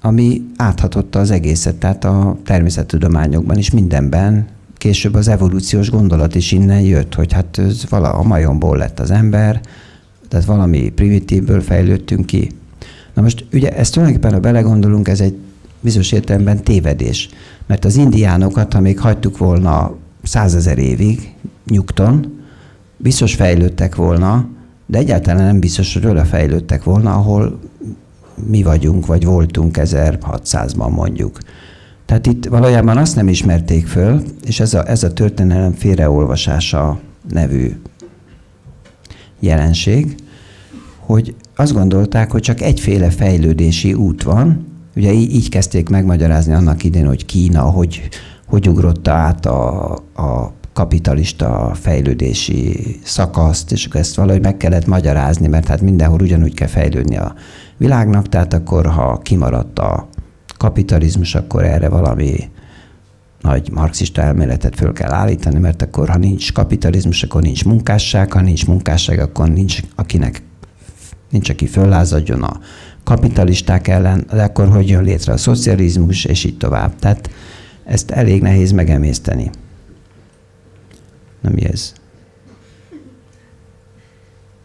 ami áthatotta az egészet, tehát a természettudományokban is mindenben később az evolúciós gondolat is innen jött, hogy hát ez vala, a majomból lett az ember, tehát valami primitívből fejlődtünk ki. Na most ugye ezt tulajdonképpen, ha belegondolunk, ez egy bizonyos értelemben tévedés. Mert az indiánokat, ha még hagytuk volna százezer évig nyugton, biztos fejlődtek volna, de egyáltalán nem biztos, hogy öle fejlődtek volna, ahol mi vagyunk, vagy voltunk 1600-ban mondjuk. Tehát itt valójában azt nem ismerték föl, és ez a, ez a történelem félreolvasása nevű jelenség, hogy azt gondolták, hogy csak egyféle fejlődési út van. Ugye így, így kezdték megmagyarázni annak idén, hogy Kína hogy, hogy ugrotta át a, a kapitalista fejlődési szakaszt, és akkor ezt valahogy meg kellett magyarázni, mert hát mindenhol ugyanúgy kell fejlődni a világnak, tehát akkor ha kimaradt a kapitalizmus, akkor erre valami nagy marxista elméletet föl kell állítani, mert akkor, ha nincs kapitalizmus, akkor nincs munkásság, ha nincs munkásság, akkor nincs, akinek nincs, aki föllázadjon a kapitalisták ellen, de akkor hogy jön létre a szocializmus, és így tovább. Tehát ezt elég nehéz megemészteni. Na mi ez?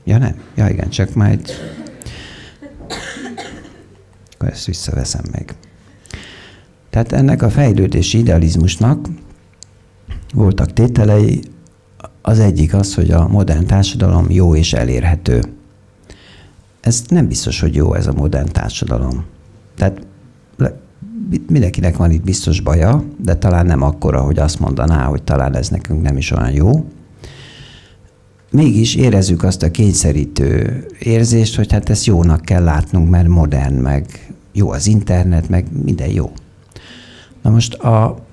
Ja nem? Ja igen, csak majd akkor ezt visszaveszem meg. Tehát ennek a fejlődési idealizmusnak voltak tételei, az egyik az, hogy a modern társadalom jó és elérhető. Ez nem biztos, hogy jó ez a modern társadalom. Tehát mindenkinek van itt biztos baja, de talán nem akkora, hogy azt mondaná, hogy talán ez nekünk nem is olyan jó. Mégis érezzük azt a kényszerítő érzést, hogy hát ezt jónak kell látnunk, mert modern, meg jó az internet, meg minden jó. Na most a,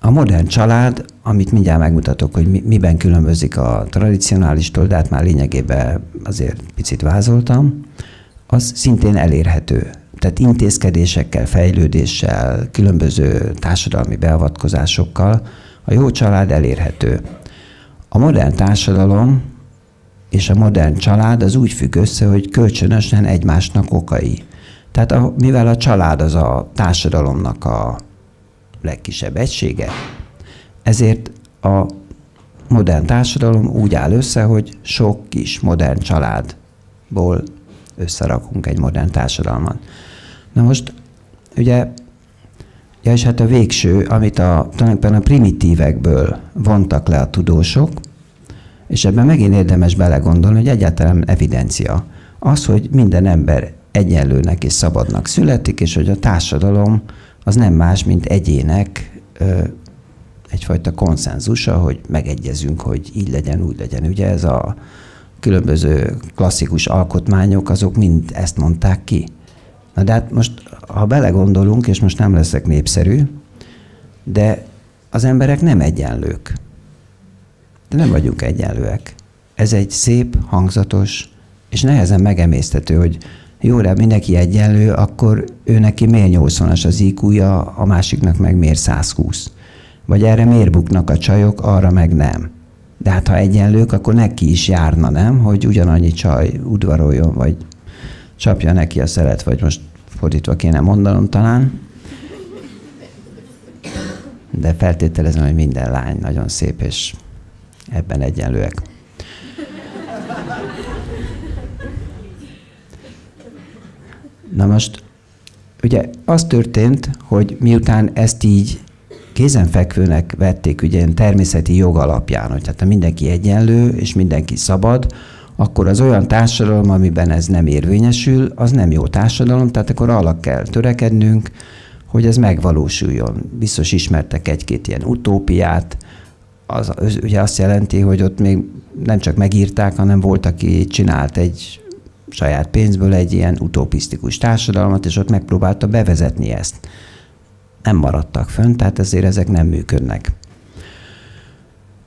a modern család, amit mindjárt megmutatok, hogy mi, miben különbözik a tradicionálistól, de hát már lényegében azért picit vázoltam, az szintén elérhető. Tehát intézkedésekkel, fejlődéssel, különböző társadalmi beavatkozásokkal a jó család elérhető. A modern társadalom és a modern család az úgy függ össze, hogy kölcsönösen egymásnak okai. Tehát a, mivel a család az a társadalomnak a legkisebb egysége. Ezért a modern társadalom úgy áll össze, hogy sok kis modern családból összerakunk egy modern társadalmat. Na most ugye, ja és hát a végső, amit a, tulajdonképpen a primitívekből vontak le a tudósok, és ebben megint érdemes belegondolni, hogy egyáltalán evidencia. Az, hogy minden ember egyenlőnek és szabadnak születik, és hogy a társadalom az nem más, mint egyének ö, egyfajta konszenzusa, hogy megegyezünk, hogy így legyen, úgy legyen. Ugye ez a különböző klasszikus alkotmányok, azok mind ezt mondták ki. Na de hát most, ha belegondolunk, és most nem leszek népszerű, de az emberek nem egyenlők. De nem vagyunk egyenlőek. Ez egy szép, hangzatos, és nehezen megemésztető, hogy jó, de mindenki egyenlő, akkor ő neki miért 80-as az iq a másiknak meg miért 120? Vagy erre miért buknak a csajok, arra meg nem? De hát ha egyenlők, akkor neki is járna, nem? Hogy ugyanannyi csaj udvaroljon, vagy csapja neki a szelet, vagy most fordítva kéne mondanom talán. De feltételezem, hogy minden lány nagyon szép, és ebben egyenlőek. Na most, ugye az történt, hogy miután ezt így kézenfekvőnek vették ugye természeti jog alapján, hogy hát mindenki egyenlő és mindenki szabad, akkor az olyan társadalom, amiben ez nem érvényesül, az nem jó társadalom, tehát akkor arra kell törekednünk, hogy ez megvalósuljon. Biztos ismertek egy-két ilyen utópiát, az ugye azt jelenti, hogy ott még nem csak megírták, hanem volt, aki csinált egy saját pénzből egy ilyen utopisztikus társadalmat, és ott megpróbálta bevezetni ezt. Nem maradtak fönn, tehát ezért ezek nem működnek.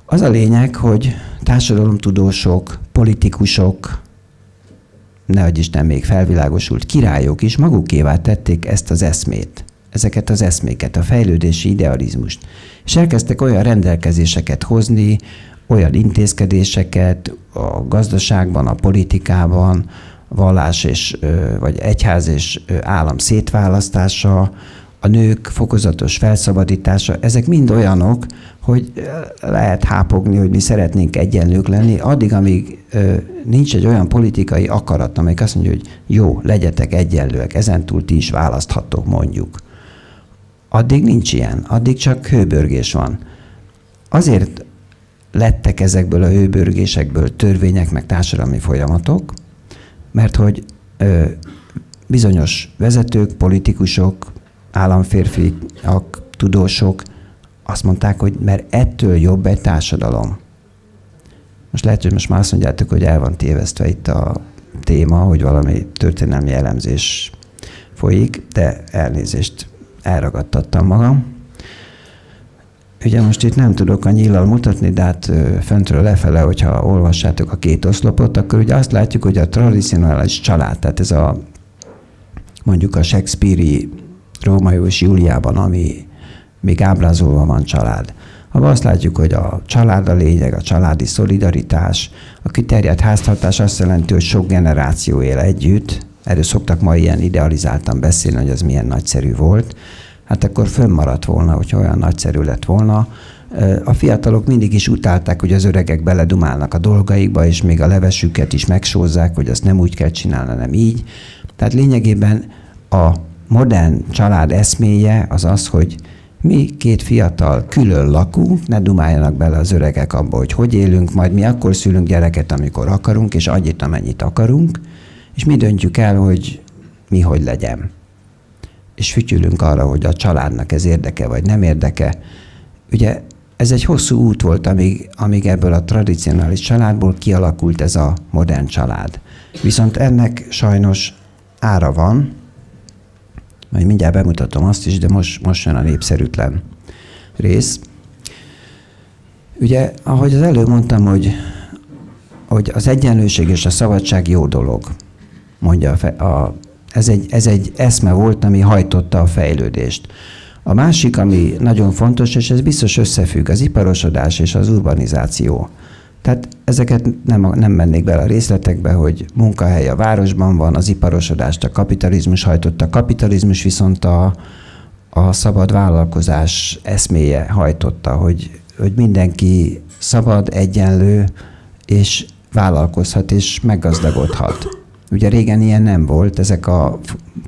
Az a lényeg, hogy társadalomtudósok, politikusok, nehogy Isten még felvilágosult királyok is magukévá tették ezt az eszmét, ezeket az eszméket, a fejlődési idealizmust. És elkezdtek olyan rendelkezéseket hozni, olyan intézkedéseket a gazdaságban, a politikában, vallás és, vagy egyház és állam szétválasztása, a nők fokozatos felszabadítása, ezek mind olyanok, hogy lehet hápogni, hogy mi szeretnénk egyenlők lenni, addig, amíg nincs egy olyan politikai akarat, amelyik azt mondja, hogy jó, legyetek egyenlőek, ezentúl ti is választhatok, mondjuk. Addig nincs ilyen, addig csak hőbörgés van. Azért lettek ezekből a hőbörgésekből törvények, meg társadalmi folyamatok, mert hogy ö, bizonyos vezetők, politikusok, államférfiak, tudósok azt mondták, hogy mert ettől jobb egy társadalom. Most lehet, hogy most már azt mondjátok, hogy el van tévesztve itt a téma, hogy valami történelmi elemzés folyik, de elnézést, elragadtattam magam. Ugye most itt nem tudok a nyíllal mutatni, de hát föntről lefele, hogyha olvassátok a két oszlopot, akkor ugye azt látjuk, hogy a tradicionális család, tehát ez a mondjuk a Shakespeare-i Római és Júliában, ami még ábrázolva van család. Abban azt látjuk, hogy a család a lényeg, a családi szolidaritás, a kiterjedt háztartás azt jelenti, hogy sok generáció él együtt, erről szoktak ma ilyen idealizáltan beszélni, hogy az milyen nagyszerű volt, hát akkor fönnmaradt volna, hogyha olyan nagyszerű lett volna. A fiatalok mindig is utálták, hogy az öregek beledumálnak a dolgaikba, és még a levesüket is megsózzák, hogy azt nem úgy kell csinálni, hanem így. Tehát lényegében a modern család eszméje az az, hogy mi két fiatal külön lakunk, ne dumáljanak bele az öregek abba, hogy hogy élünk, majd mi akkor szülünk gyereket, amikor akarunk, és annyit, amennyit akarunk, és mi döntjük el, hogy mi hogy legyen. És fütyülünk arra, hogy a családnak ez érdeke, vagy nem érdeke. Ugye ez egy hosszú út volt, amíg, amíg ebből a tradicionális családból kialakult ez a modern család. Viszont ennek sajnos ára van, majd mindjárt bemutatom azt is, de most, most jön a népszerűtlen rész. Ugye, ahogy az előbb mondtam, hogy, hogy az egyenlőség és a szabadság jó dolog, mondja a, a ez egy, ez egy eszme volt, ami hajtotta a fejlődést. A másik, ami nagyon fontos, és ez biztos összefügg, az iparosodás és az urbanizáció. Tehát ezeket nem, nem mennék bele a részletekbe, hogy munkahely a városban van, az iparosodást a kapitalizmus hajtotta, a kapitalizmus viszont a, a szabad vállalkozás eszméje hajtotta, hogy, hogy mindenki szabad, egyenlő, és vállalkozhat, és meggazdagodhat. Ugye régen ilyen nem volt, ezek a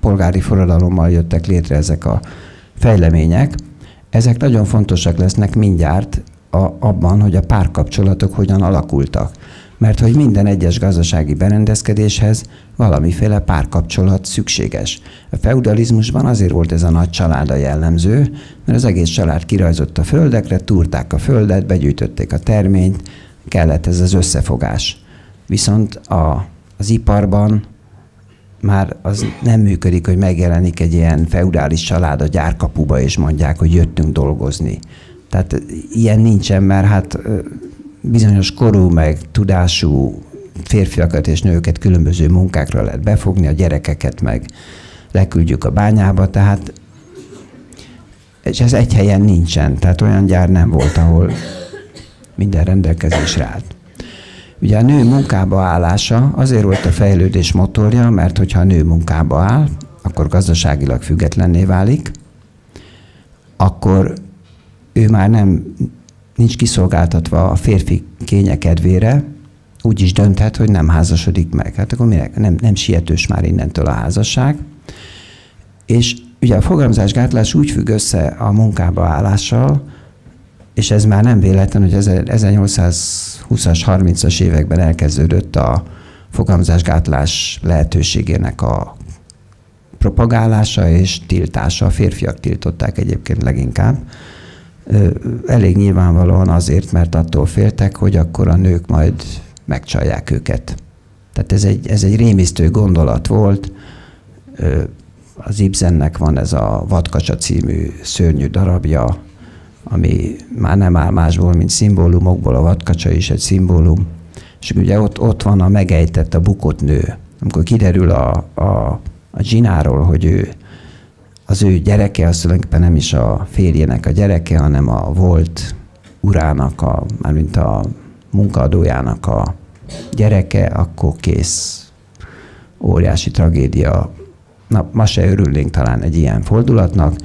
polgári forradalommal jöttek létre ezek a fejlemények. Ezek nagyon fontosak lesznek mindjárt a, abban, hogy a párkapcsolatok hogyan alakultak. Mert hogy minden egyes gazdasági berendezkedéshez valamiféle párkapcsolat szükséges. A feudalizmusban azért volt ez a nagy család a jellemző, mert az egész család kirajzott a földekre, túrták a földet, begyűjtötték a terményt, kellett ez az összefogás. Viszont a, az iparban már az nem működik, hogy megjelenik egy ilyen feudális család a gyárkapuba, és mondják, hogy jöttünk dolgozni. Tehát ilyen nincsen, mert hát bizonyos korú, meg tudású férfiakat és nőket különböző munkákra lehet befogni, a gyerekeket meg leküldjük a bányába, tehát és ez egy helyen nincsen, tehát olyan gyár nem volt, ahol minden rendelkezésre állt. Ugye a nő munkába állása azért volt a fejlődés motorja, mert hogyha a nő munkába áll, akkor gazdaságilag függetlenné válik, akkor ő már nem nincs kiszolgáltatva a férfi kénye kedvére, úgy is dönthet, hogy nem házasodik meg. Hát akkor minek? Nem, nem sietős már innentől a házasság. És ugye a fogalmazásgátlás úgy függ össze a munkába állással, és ez már nem véletlen, hogy 1820-as, 30-as években elkezdődött a fogalmazásgátlás lehetőségének a propagálása és tiltása. A férfiak tiltották egyébként leginkább elég nyilvánvalóan azért, mert attól féltek, hogy akkor a nők majd megcsalják őket. Tehát ez egy, ez egy rémisztő gondolat volt. Az Ibsennek van ez a Vadkacsa című szörnyű darabja, ami már nem áll másból, mint szimbólumokból, a vadkacsa is egy szimbólum. És ugye ott, ott van a megejtett, a bukott nő. Amikor kiderül a, a, a zsináról, hogy ő az ő gyereke az tulajdonképpen nem is a férjének a gyereke, hanem a volt urának, a, mármint a munkaadójának a gyereke, akkor kész. Óriási tragédia. Na, ma se örülnénk talán egy ilyen fordulatnak,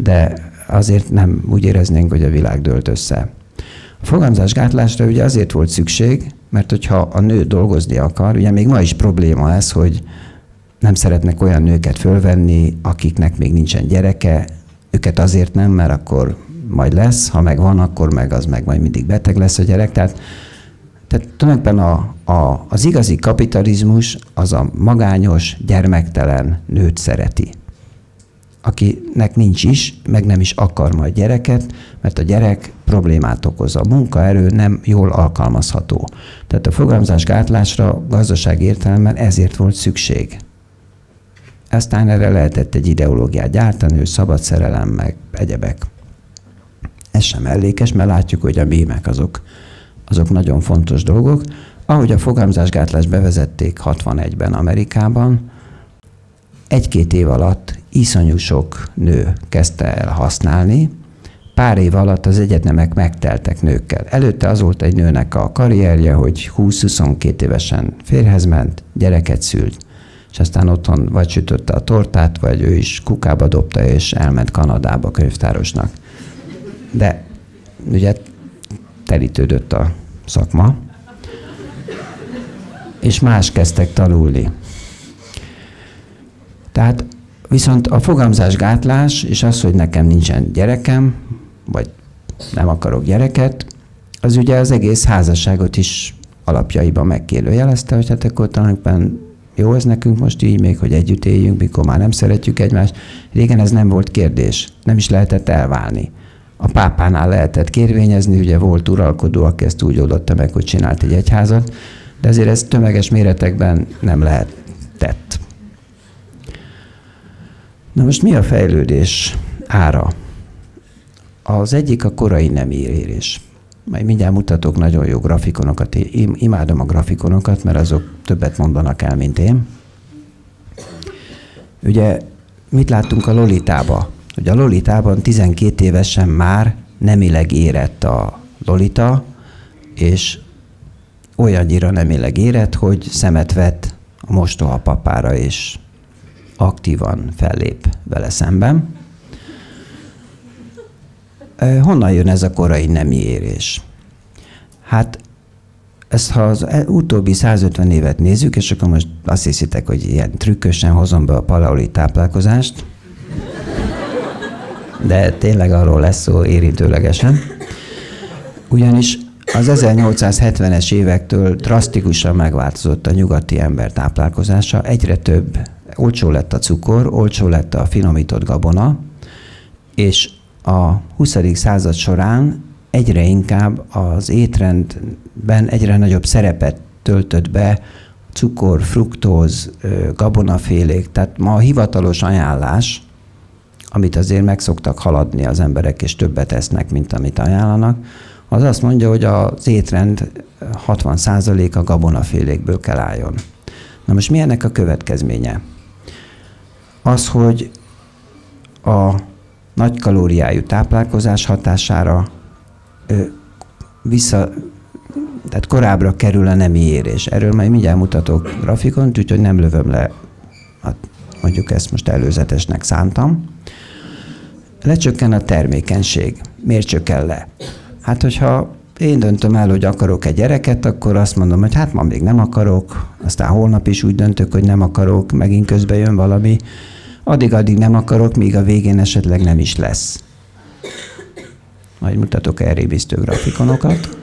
de azért nem úgy éreznénk, hogy a világ dőlt össze. A fogamzásgátlásra ugye azért volt szükség, mert hogyha a nő dolgozni akar, ugye még ma is probléma ez, hogy nem szeretnek olyan nőket fölvenni, akiknek még nincsen gyereke, őket azért nem, mert akkor majd lesz, ha meg van, akkor meg az meg majd mindig beteg lesz a gyerek. Tehát, tehát tulajdonképpen a, a, az igazi kapitalizmus az a magányos, gyermektelen nőt szereti akinek nincs is, meg nem is akar majd gyereket, mert a gyerek problémát okoz. A munkaerő nem jól alkalmazható. Tehát a fogalmazás gátlásra gazdaság értelemben ezért volt szükség. Aztán erre lehetett egy ideológiát gyártani, hogy szabad szerelem, meg egyebek. Ez sem mellékes, mert látjuk, hogy a mémek azok, azok nagyon fontos dolgok. Ahogy a fogamzásgátlást bevezették 61-ben Amerikában, egy-két év alatt iszonyú sok nő kezdte el használni, pár év alatt az egyetemek megteltek nőkkel. Előtte az volt egy nőnek a karrierje, hogy 20-22 évesen férhez ment, gyereket szült, és aztán otthon vagy sütötte a tortát, vagy ő is kukába dobta, és elment Kanadába könyvtárosnak. De ugye terítődött a szakma, és más kezdtek tanulni. Tehát viszont a fogamzásgátlás, és az, hogy nekem nincsen gyerekem, vagy nem akarok gyereket, az ugye az egész házasságot is alapjaiban megkérdőjelezte, hogy hát akkor tulajdonképpen jó ez nekünk most így, még hogy együtt éljünk, mikor már nem szeretjük egymást. Régen ez nem volt kérdés, nem is lehetett elválni. A pápánál lehetett kérvényezni, ugye volt uralkodó, aki ezt úgy oldotta meg, hogy csinált egy egyházat, de azért ez tömeges méretekben nem lehetett. Na most mi a fejlődés ára? Az egyik a korai nem érés. Majd mindjárt mutatok nagyon jó grafikonokat. Én imádom a grafikonokat, mert azok többet mondanak el, mint én. Ugye mit láttunk a Lolitába? Hogy a Lolitában 12 évesen már nemileg érett a Lolita, és olyannyira nemileg érett, hogy szemet vett a mostoha papára, és aktívan fellép vele szemben. Honnan jön ez a korai nemi érés? Hát ezt ha az e, utóbbi 150 évet nézzük, és akkor most azt hiszitek, hogy ilyen trükkösen hozom be a paleoli táplálkozást, de tényleg arról lesz szó érintőlegesen. Ugyanis az 1870-es évektől drasztikusan megváltozott a nyugati ember táplálkozása, egyre több, olcsó lett a cukor, olcsó lett a finomított gabona, és a 20. század során egyre inkább az étrendben egyre nagyobb szerepet töltött be cukor, fruktóz, gabonafélék. Tehát ma a hivatalos ajánlás, amit azért meg szoktak haladni az emberek, és többet esznek, mint amit ajánlanak, az azt mondja, hogy az étrend 60%-a gabonafélékből kell álljon. Na most mi ennek a következménye? Az, hogy a nagy kalóriájú táplálkozás hatására ö, vissza, tehát korábbra kerül a nemi érés. Erről majd mindjárt mutatok grafikont, úgyhogy nem lövöm le, hát mondjuk ezt most előzetesnek szántam. Lecsökken a termékenység. Miért csökken le? Hát, hogyha én döntöm el, hogy akarok egy gyereket, akkor azt mondom, hogy hát ma még nem akarok, aztán holnap is úgy döntök, hogy nem akarok, megint közben jön valami, addig-addig nem akarok, míg a végén esetleg nem is lesz. Majd mutatok elrébisztő grafikonokat.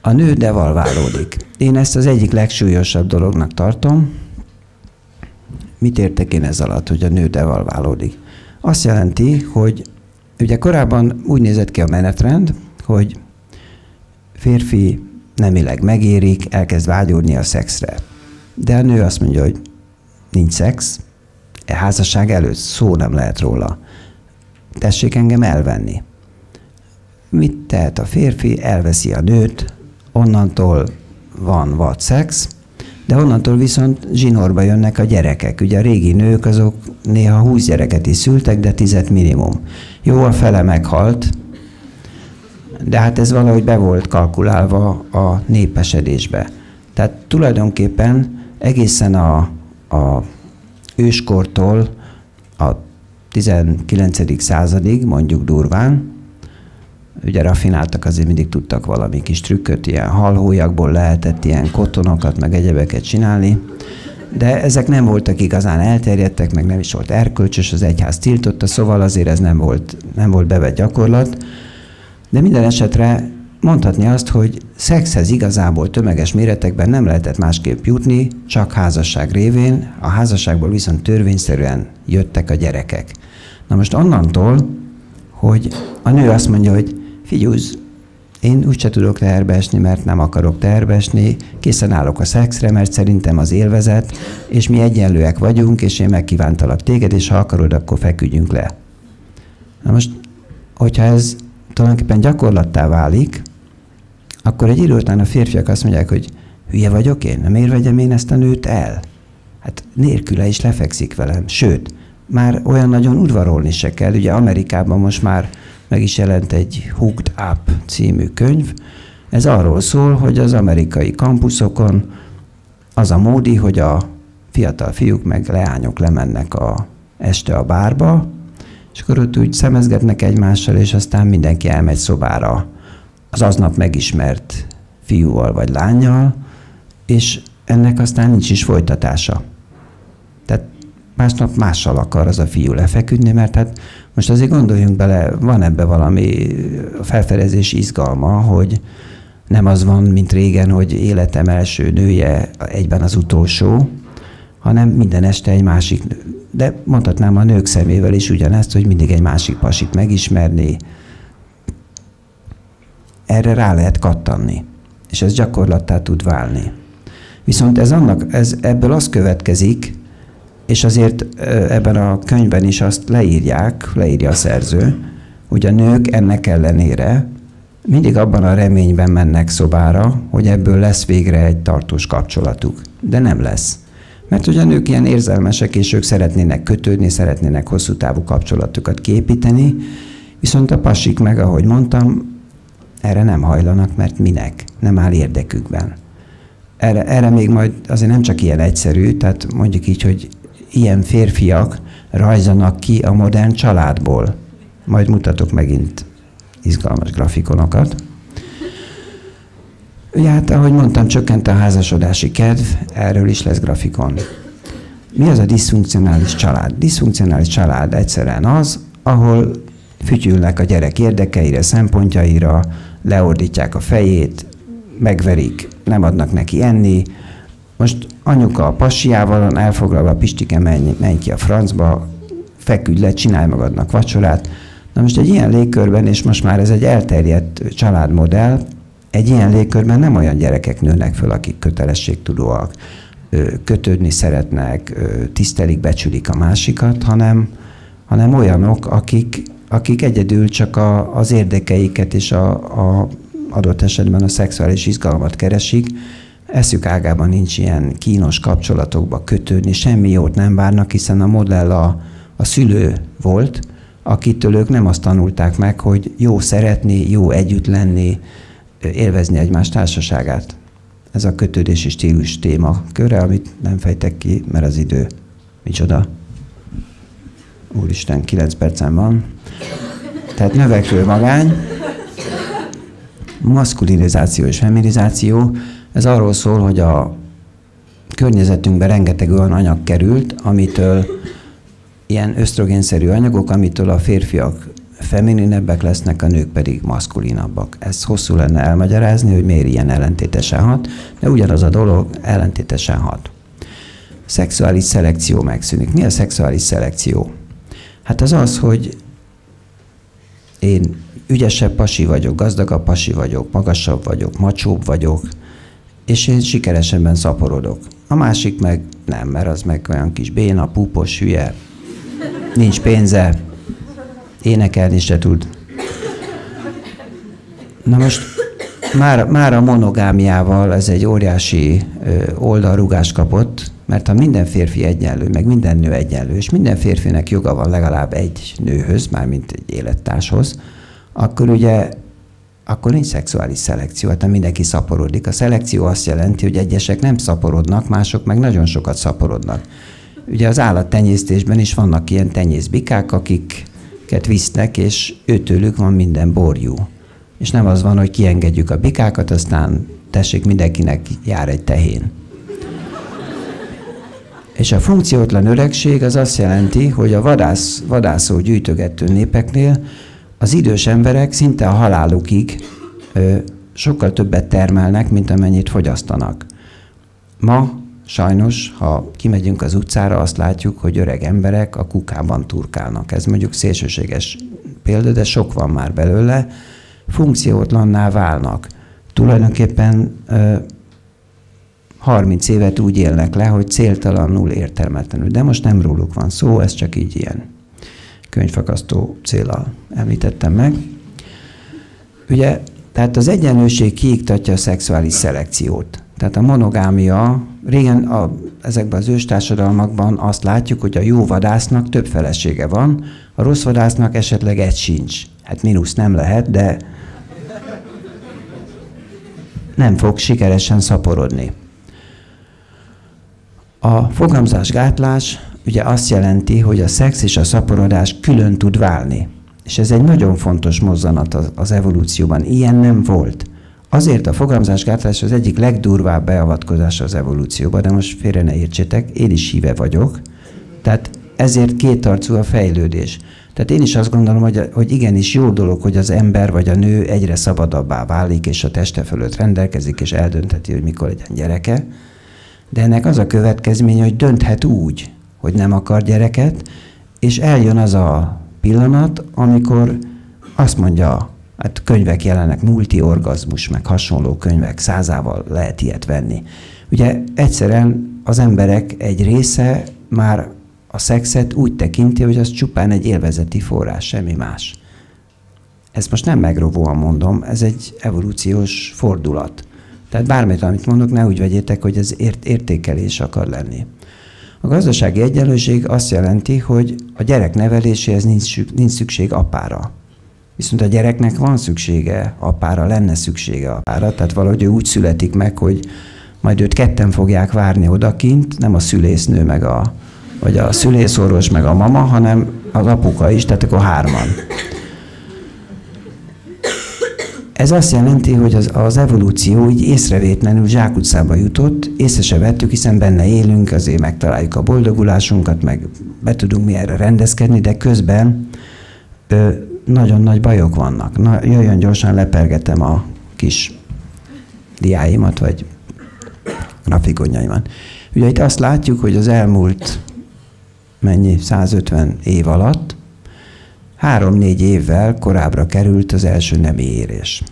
A nő devalválódik. Én ezt az egyik legsúlyosabb dolognak tartom. Mit értek én ez alatt, hogy a nő devalválódik? Azt jelenti, hogy ugye korábban úgy nézett ki a menetrend, hogy férfi nemileg megérik, elkezd vágyódni a szexre. De a nő azt mondja, hogy nincs szex, e házasság előtt szó nem lehet róla. Tessék engem elvenni. Mit tehet a férfi? Elveszi a nőt, onnantól van vad szex, de onnantól viszont zsinórba jönnek a gyerekek. Ugye a régi nők azok néha 20 gyereket is szültek, de tizet minimum. Jó, a fele meghalt, de hát ez valahogy be volt kalkulálva a népesedésbe. Tehát tulajdonképpen egészen a, a őskortól a 19. századig, mondjuk durván, ugye rafináltak, azért mindig tudtak valami kis trükköt, ilyen halhójakból lehetett ilyen kotonokat, meg egyebeket csinálni, de ezek nem voltak igazán elterjedtek, meg nem is volt erkölcsös, az egyház tiltotta, szóval azért ez nem volt, nem volt bevett gyakorlat. De minden esetre mondhatni azt, hogy szexhez igazából tömeges méretekben nem lehetett másképp jutni, csak házasság révén, a házasságból viszont törvényszerűen jöttek a gyerekek. Na most onnantól, hogy a nő azt mondja, hogy figyúz, én úgyse tudok teherbe mert nem akarok teherbe készen állok a szexre, mert szerintem az élvezet, és mi egyenlőek vagyunk, és én megkívántalak téged, és ha akarod, akkor feküdjünk le. Na most hogyha ez tulajdonképpen gyakorlattá válik, akkor egy idő után a férfiak azt mondják, hogy hülye vagyok én, miért vegyem én ezt a nőt el? Hát nélküle is lefekszik velem. Sőt, már olyan nagyon udvarolni se kell. Ugye Amerikában most már meg is jelent egy Hooked Up című könyv. Ez arról szól, hogy az amerikai kampuszokon az a módi, hogy a fiatal fiúk meg leányok lemennek a, este a bárba, és akkor ott úgy szemezgetnek egymással, és aztán mindenki elmegy szobára az aznap megismert fiúval vagy lányjal, és ennek aztán nincs is folytatása. Tehát másnap mással akar az a fiú lefeküdni, mert hát most azért gondoljunk bele, van ebbe valami felfedezés izgalma, hogy nem az van, mint régen, hogy életem első nője egyben az utolsó, hanem minden este egy másik, de mondhatnám a nők szemével is ugyanezt, hogy mindig egy másik pasit megismerni, erre rá lehet kattanni, és ez gyakorlattá tud válni. Viszont ez annak, ez, ebből az következik, és azért ebben a könyvben is azt leírják, leírja a szerző, hogy a nők ennek ellenére mindig abban a reményben mennek szobára, hogy ebből lesz végre egy tartós kapcsolatuk. De nem lesz. Mert hogy a nők ilyen érzelmesek, és ők szeretnének kötődni, szeretnének hosszú távú kapcsolatokat képíteni, viszont a pasik meg, ahogy mondtam, erre nem hajlanak, mert minek? Nem áll érdekükben. Erre, erre még majd azért nem csak ilyen egyszerű, tehát mondjuk így, hogy ilyen férfiak rajzanak ki a modern családból. Majd mutatok megint izgalmas grafikonokat. Ugye hát, ahogy mondtam, csökkent a házasodási kedv, erről is lesz grafikon. Mi az a diszfunkcionális család? Diszfunkcionális család egyszerűen az, ahol fütyülnek a gyerek érdekeire, szempontjaira, leordítják a fejét, megverik, nem adnak neki enni. Most anyuka a passiával van elfoglalva, Pistike, menj, menj ki a francba, feküdj le, csinálj magadnak vacsorát. Na most egy ilyen légkörben, és most már ez egy elterjedt családmodell, egy ilyen légkörben nem olyan gyerekek nőnek föl, akik kötelességtudóak, kötődni szeretnek, tisztelik, becsülik a másikat, hanem, hanem olyanok, akik akik egyedül csak a, az érdekeiket és a, a adott esetben a szexuális izgalmat keresik, eszük ágában nincs ilyen kínos kapcsolatokba kötődni, semmi jót nem várnak, hiszen a modell a, a szülő volt, akitől ők nem azt tanulták meg, hogy jó szeretni, jó együtt lenni, élvezni egymás társaságát. Ez a kötődési stílus téma köre, amit nem fejtek ki, mert az idő. Micsoda? Úristen, 9 percem van. Tehát növekvő magány, maszkulinizáció és feminizáció, ez arról szól, hogy a környezetünkben rengeteg olyan anyag került, amitől ilyen ösztrogénszerű anyagok, amitől a férfiak femininebbek lesznek, a nők pedig maszkulinabbak. Ez hosszú lenne elmagyarázni, hogy miért ilyen ellentétesen hat, de ugyanaz a dolog ellentétesen hat. Szexuális szelekció megszűnik. Mi a szexuális szelekció? Hát az az, hogy én ügyesebb pasi vagyok, gazdagabb pasi vagyok, magasabb vagyok, macsóbb vagyok, és én sikeresebben szaporodok. A másik meg nem, mert az meg olyan kis béna, púpos, hülye, nincs pénze, énekelni se tud. Na most már, már a monogámiával ez egy óriási oldalrugást kapott, mert ha minden férfi egyenlő, meg minden nő egyenlő, és minden férfinek joga van legalább egy nőhöz, mármint egy élettárshoz, akkor ugye akkor nincs szexuális szelekció, hát mindenki szaporodik. A szelekció azt jelenti, hogy egyesek nem szaporodnak, mások meg nagyon sokat szaporodnak. Ugye az állattenyésztésben is vannak ilyen tenyészbikák, akiket visznek, és őtőlük van minden borjú. És nem az van, hogy kiengedjük a bikákat, aztán tessék, mindenkinek jár egy tehén. És a funkciótlan öregség az azt jelenti, hogy a vadász, vadászó gyűjtögető népeknél az idős emberek szinte a halálukig ö, sokkal többet termelnek, mint amennyit fogyasztanak. Ma sajnos, ha kimegyünk az utcára, azt látjuk, hogy öreg emberek a kukában turkálnak. Ez mondjuk szélsőséges példa, de sok van már belőle. Funkciótlanná válnak. Tulajdonképpen ö, 30 évet úgy élnek le, hogy céltalanul, értelmetlenül. De most nem róluk van szó, ez csak így ilyen könyvfakasztó célral említettem meg. Ugye, tehát az egyenlőség kiiktatja a szexuális szelekciót. Tehát a monogámia, régen a, ezekben az őstársadalmakban azt látjuk, hogy a jó vadásznak több felesége van, a rossz vadásznak esetleg egy sincs. Hát mínusz nem lehet, de nem fog sikeresen szaporodni. A fogamzásgátlás ugye azt jelenti, hogy a szex és a szaporodás külön tud válni. És ez egy nagyon fontos mozzanat az, az evolúcióban. Ilyen nem volt. Azért a fogamzásgátlás az egyik legdurvább beavatkozás az evolúcióban, de most félre ne értsétek, én is híve vagyok. Tehát ezért kétarcú a fejlődés. Tehát én is azt gondolom, hogy, hogy igenis jó dolog, hogy az ember vagy a nő egyre szabadabbá válik, és a teste fölött rendelkezik, és eldöntheti, hogy mikor legyen gyereke. De ennek az a következménye, hogy dönthet úgy, hogy nem akar gyereket, és eljön az a pillanat, amikor azt mondja, hát könyvek jelenek, multiorgazmus, meg hasonló könyvek, százával lehet ilyet venni. Ugye egyszerűen az emberek egy része már a szexet úgy tekinti, hogy az csupán egy élvezeti forrás, semmi más. Ezt most nem megrovóan mondom, ez egy evolúciós fordulat. Tehát bármit, amit mondok, ne úgy vegyétek, hogy ez ért- értékelés akar lenni. A gazdasági egyenlőség azt jelenti, hogy a gyerek neveléséhez nincs, nincs szükség apára. Viszont a gyereknek van szüksége apára, lenne szüksége apára, tehát valahogy ő úgy születik meg, hogy majd őt ketten fogják várni odakint, nem a szülésznő meg a, vagy a szülészorvos meg a mama, hanem az apuka is, tehát akkor hárman. Ez azt jelenti, hogy az, az evolúció így észrevétlenül zsákutcába jutott, észre se vettük, hiszen benne élünk, azért megtaláljuk a boldogulásunkat, meg be tudunk mi erre rendezkedni, de közben ö, nagyon nagy bajok vannak. Na, jöjjön gyorsan, lepergetem a kis diáimat, vagy grafikonjaimat. Ugye itt azt látjuk, hogy az elmúlt mennyi, 150 év alatt három-négy évvel korábbra került az első nemi érés.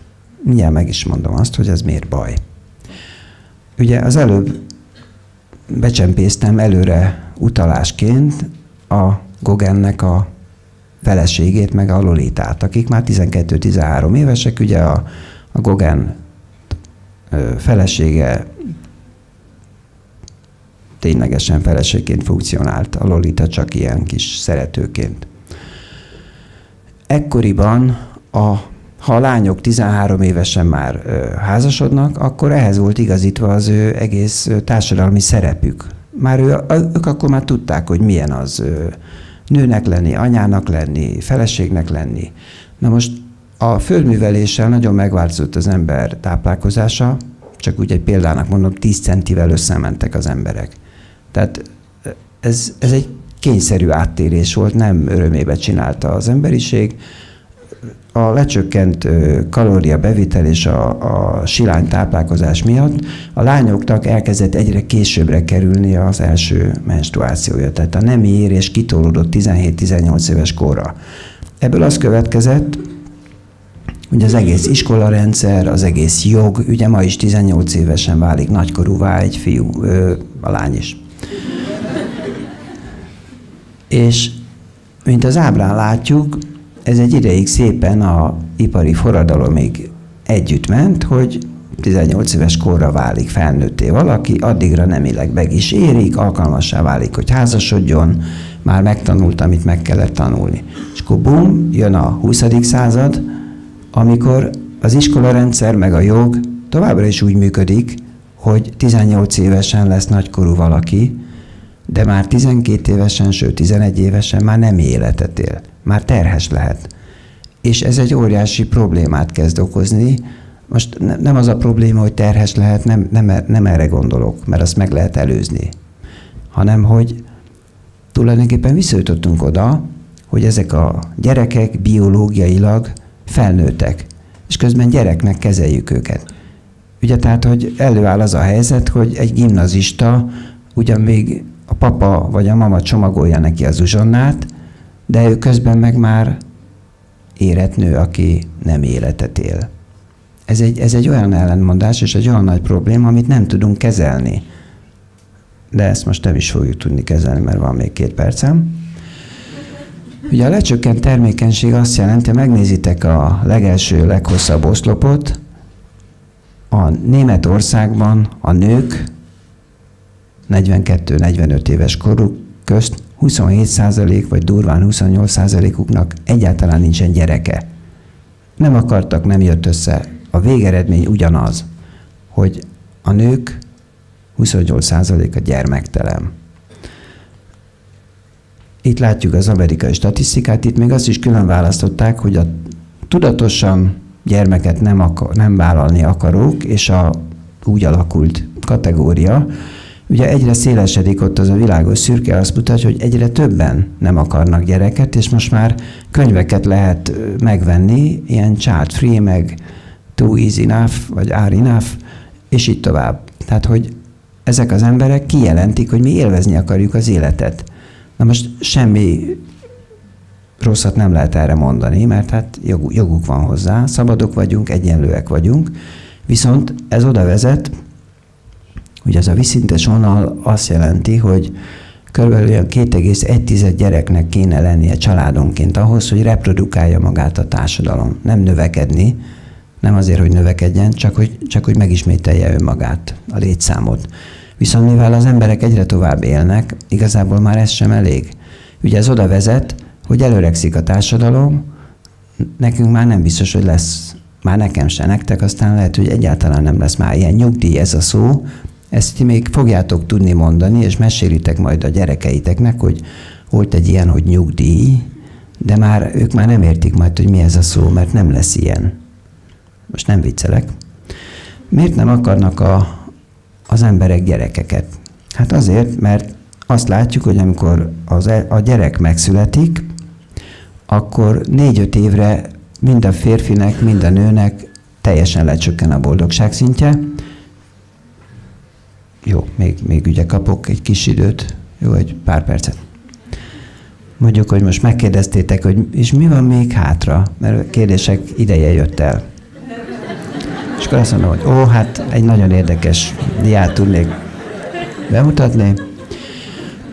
Mindjárt meg is mondom azt, hogy ez miért baj. Ugye az előbb becsempésztem előre utalásként a Gogennek a feleségét, meg a Lolitát, akik már 12-13 évesek, ugye a, a Gogen felesége ténylegesen feleségként funkcionált, a Lolita csak ilyen kis szeretőként. Ekkoriban, a, ha a lányok 13 évesen már házasodnak, akkor ehhez volt igazítva az ő egész társadalmi szerepük. Már ő, ők akkor már tudták, hogy milyen az nőnek lenni, anyának lenni, feleségnek lenni. Na most a földműveléssel nagyon megváltozott az ember táplálkozása, csak úgy egy példának mondom, 10 centivel összementek az emberek. Tehát ez, ez egy kényszerű áttérés volt, nem örömébe csinálta az emberiség. A lecsökkent kalóriabevitel és a, a silány táplálkozás miatt a lányoknak elkezdett egyre későbbre kerülni az első menstruációja. Tehát a nemi érés kitolódott 17-18 éves korra. Ebből az következett, hogy az egész iskolarendszer, az egész jog, ugye ma is 18 évesen válik nagykorúvá egy fiú, a lány is. És mint az ábrán látjuk, ez egy ideig szépen a ipari forradalomig együtt ment, hogy 18 éves korra válik felnőtté valaki, addigra nemileg meg is érik, alkalmassá válik, hogy házasodjon, már megtanult, amit meg kellett tanulni. És akkor bum, jön a 20. század, amikor az iskolarendszer meg a jog továbbra is úgy működik, hogy 18 évesen lesz nagykorú valaki, de már 12 évesen, sőt 11 évesen már nem életet él, már terhes lehet. És ez egy óriási problémát kezd okozni. Most nem az a probléma, hogy terhes lehet, nem, nem, nem erre gondolok, mert azt meg lehet előzni, hanem hogy tulajdonképpen visszajutottunk oda, hogy ezek a gyerekek biológiailag felnőttek, és közben gyereknek kezeljük őket. Ugye tehát, hogy előáll az a helyzet, hogy egy gimnazista ugyan még a papa vagy a mama csomagolja neki az uzsonnát, de ő közben meg már érett nő, aki nem életet él. Ez egy, ez egy olyan ellentmondás és egy olyan nagy probléma, amit nem tudunk kezelni. De ezt most nem is fogjuk tudni kezelni, mert van még két percem. Ugye a lecsökkent termékenység azt jelenti, megnézitek a legelső, leghosszabb oszlopot, a Németországban a nők 42-45 éves koruk közt 27% vagy durván 28%-uknak egyáltalán nincsen gyereke. Nem akartak, nem jött össze. A végeredmény ugyanaz, hogy a nők 28%-a gyermektelen. Itt látjuk az amerikai statisztikát, itt még azt is külön választották, hogy a tudatosan gyermeket nem, akar, nem vállalni akarók, és a úgy alakult kategória, ugye egyre szélesedik ott az a világos szürke, azt mutatja, hogy egyre többen nem akarnak gyereket, és most már könyveket lehet megvenni, ilyen child free, meg too easy enough, vagy are enough, és így tovább. Tehát, hogy ezek az emberek kijelentik, hogy mi élvezni akarjuk az életet. Na most semmi rosszat nem lehet erre mondani, mert hát joguk van hozzá, szabadok vagyunk, egyenlőek vagyunk, viszont ez oda vezet, hogy ez a viszintes vonal azt jelenti, hogy körülbelül olyan 2,1 gyereknek kéne lennie családonként ahhoz, hogy reprodukálja magát a társadalom. Nem növekedni, nem azért, hogy növekedjen, csak hogy, csak hogy megismételje önmagát, a létszámot. Viszont mivel az emberek egyre tovább élnek, igazából már ez sem elég. Ugye ez oda vezet, hogy előrekszik a társadalom, nekünk már nem biztos, hogy lesz, már nekem se, nektek aztán lehet, hogy egyáltalán nem lesz már ilyen nyugdíj ez a szó, ezt ti még fogjátok tudni mondani, és mesélitek majd a gyerekeiteknek, hogy volt egy ilyen, hogy nyugdíj, de már ők már nem értik majd, hogy mi ez a szó, mert nem lesz ilyen. Most nem viccelek. Miért nem akarnak a, az emberek gyerekeket? Hát azért, mert azt látjuk, hogy amikor az, e, a gyerek megszületik, akkor négy-öt évre mind a férfinek, mind a nőnek teljesen lecsökken a boldogság szintje, jó, még, még ugye kapok egy kis időt, jó, egy pár percet. Mondjuk, hogy most megkérdeztétek, hogy és mi van még hátra, mert a kérdések ideje jött el. És akkor azt mondom, hogy ó, hát egy nagyon érdekes diát tudnék bemutatni.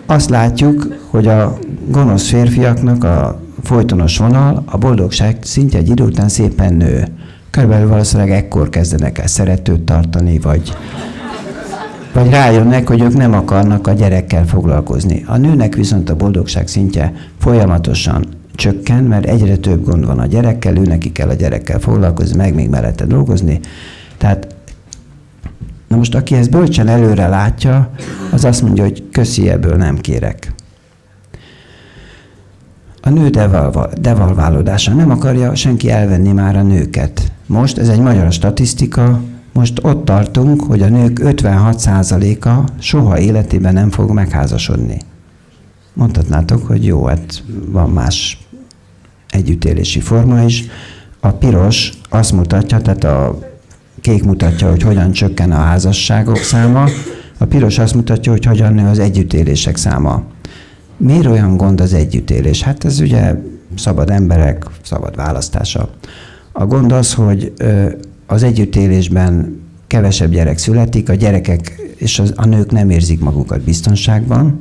Azt látjuk, hogy a gonosz férfiaknak a folytonos vonal, a boldogság szintje egy idő után szépen nő. Körülbelül valószínűleg ekkor kezdenek el szeretőt tartani, vagy vagy rájönnek, hogy ők nem akarnak a gyerekkel foglalkozni. A nőnek viszont a boldogság szintje folyamatosan csökken, mert egyre több gond van a gyerekkel, ő neki kell a gyerekkel foglalkozni, meg még mellette dolgozni. Tehát Na most, aki ezt bölcsen előre látja, az azt mondja, hogy köszi, ebből nem kérek. A nő devalva, devalválódása. Nem akarja senki elvenni már a nőket. Most ez egy magyar statisztika, most ott tartunk, hogy a nők 56%-a soha életében nem fog megházasodni. Mondhatnátok, hogy jó, hát van más együttélési forma is. A piros azt mutatja, tehát a kék mutatja, hogy hogyan csökken a házasságok száma, a piros azt mutatja, hogy hogyan nő az együttélések száma. Miért olyan gond az együttélés? Hát ez ugye szabad emberek, szabad választása. A gond az, hogy az együttélésben kevesebb gyerek születik, a gyerekek és az, a nők nem érzik magukat biztonságban,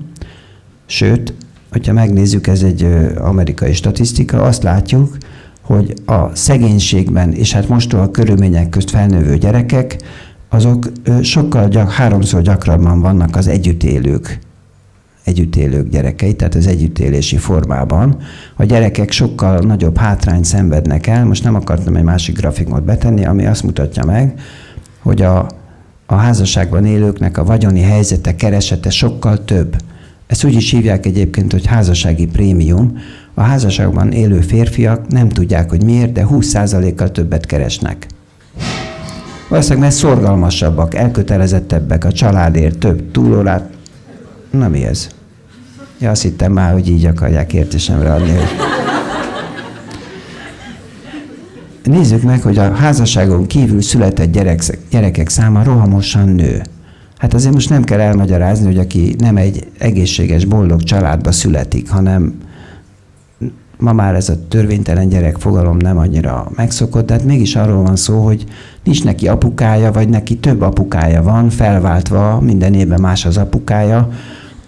sőt, hogyha megnézzük, ez egy amerikai statisztika, azt látjuk, hogy a szegénységben és hát mostól a körülmények közt felnövő gyerekek, azok sokkal gyak, háromszor gyakrabban vannak az együttélők együttélők gyerekei, tehát az együttélési formában. A gyerekek sokkal nagyobb hátrányt szenvednek el. Most nem akartam egy másik grafikot betenni, ami azt mutatja meg, hogy a, a házasságban élőknek a vagyoni helyzete, keresete sokkal több. Ezt úgy is hívják egyébként, hogy házassági prémium. A házasságban élő férfiak nem tudják, hogy miért, de 20%-kal többet keresnek. Valószínűleg mert szorgalmasabbak, elkötelezettebbek, a családért több túlórát. Na mi ez? Ja, azt hittem már, hogy így akarják értésemre adni. Hogy... Nézzük meg, hogy a házasságon kívül született gyerek, gyerekek száma rohamosan nő. Hát azért most nem kell elmagyarázni, hogy aki nem egy egészséges, boldog családba születik, hanem ma már ez a törvénytelen gyerek fogalom nem annyira megszokott, de hát mégis arról van szó, hogy nincs neki apukája, vagy neki több apukája van, felváltva, minden évben más az apukája,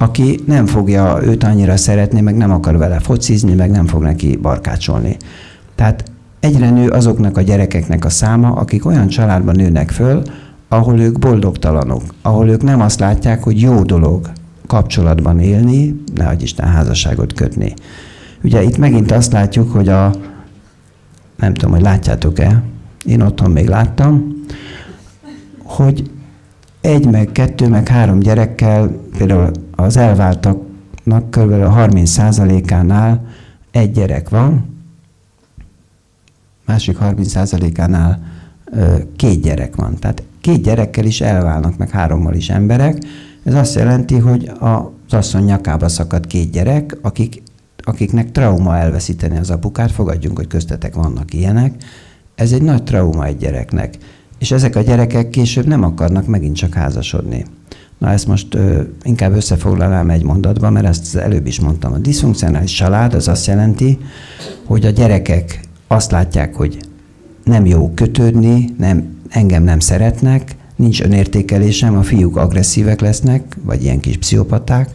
aki nem fogja őt annyira szeretni, meg nem akar vele focizni, meg nem fog neki barkácsolni. Tehát egyre nő azoknak a gyerekeknek a száma, akik olyan családban nőnek föl, ahol ők boldogtalanok, ahol ők nem azt látják, hogy jó dolog kapcsolatban élni, nehogy Isten házasságot kötni. Ugye itt megint azt látjuk, hogy a, nem tudom, hogy látjátok-e, én otthon még láttam, hogy egy, meg kettő, meg három gyerekkel, például az elváltaknak kb. a 30%-ánál egy gyerek van, másik 30%-ánál két gyerek van. Tehát két gyerekkel is elválnak, meg hárommal is emberek. Ez azt jelenti, hogy az asszony nyakába szakad két gyerek, akik, akiknek trauma elveszíteni az apukát, fogadjunk, hogy köztetek vannak ilyenek. Ez egy nagy trauma egy gyereknek. És ezek a gyerekek később nem akarnak megint csak házasodni. Na ezt most ö, inkább összefoglalnám egy mondatba, mert ezt előbb is mondtam. A diszfunkcionális család az azt jelenti, hogy a gyerekek azt látják, hogy nem jó kötődni, nem, engem nem szeretnek, nincs önértékelésem, a fiúk agresszívek lesznek, vagy ilyen kis pszichopaták,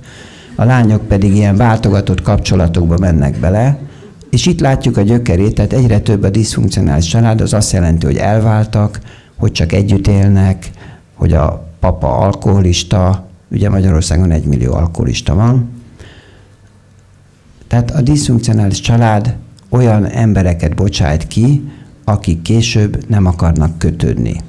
a lányok pedig ilyen váltogatott kapcsolatokba mennek bele, és itt látjuk a gyökerét, tehát egyre több a diszfunkcionális család, az azt jelenti, hogy elváltak, hogy csak együtt élnek, hogy a papa alkoholista, ugye Magyarországon egy millió alkoholista van. Tehát a diszfunkcionális család olyan embereket bocsájt ki, akik később nem akarnak kötődni.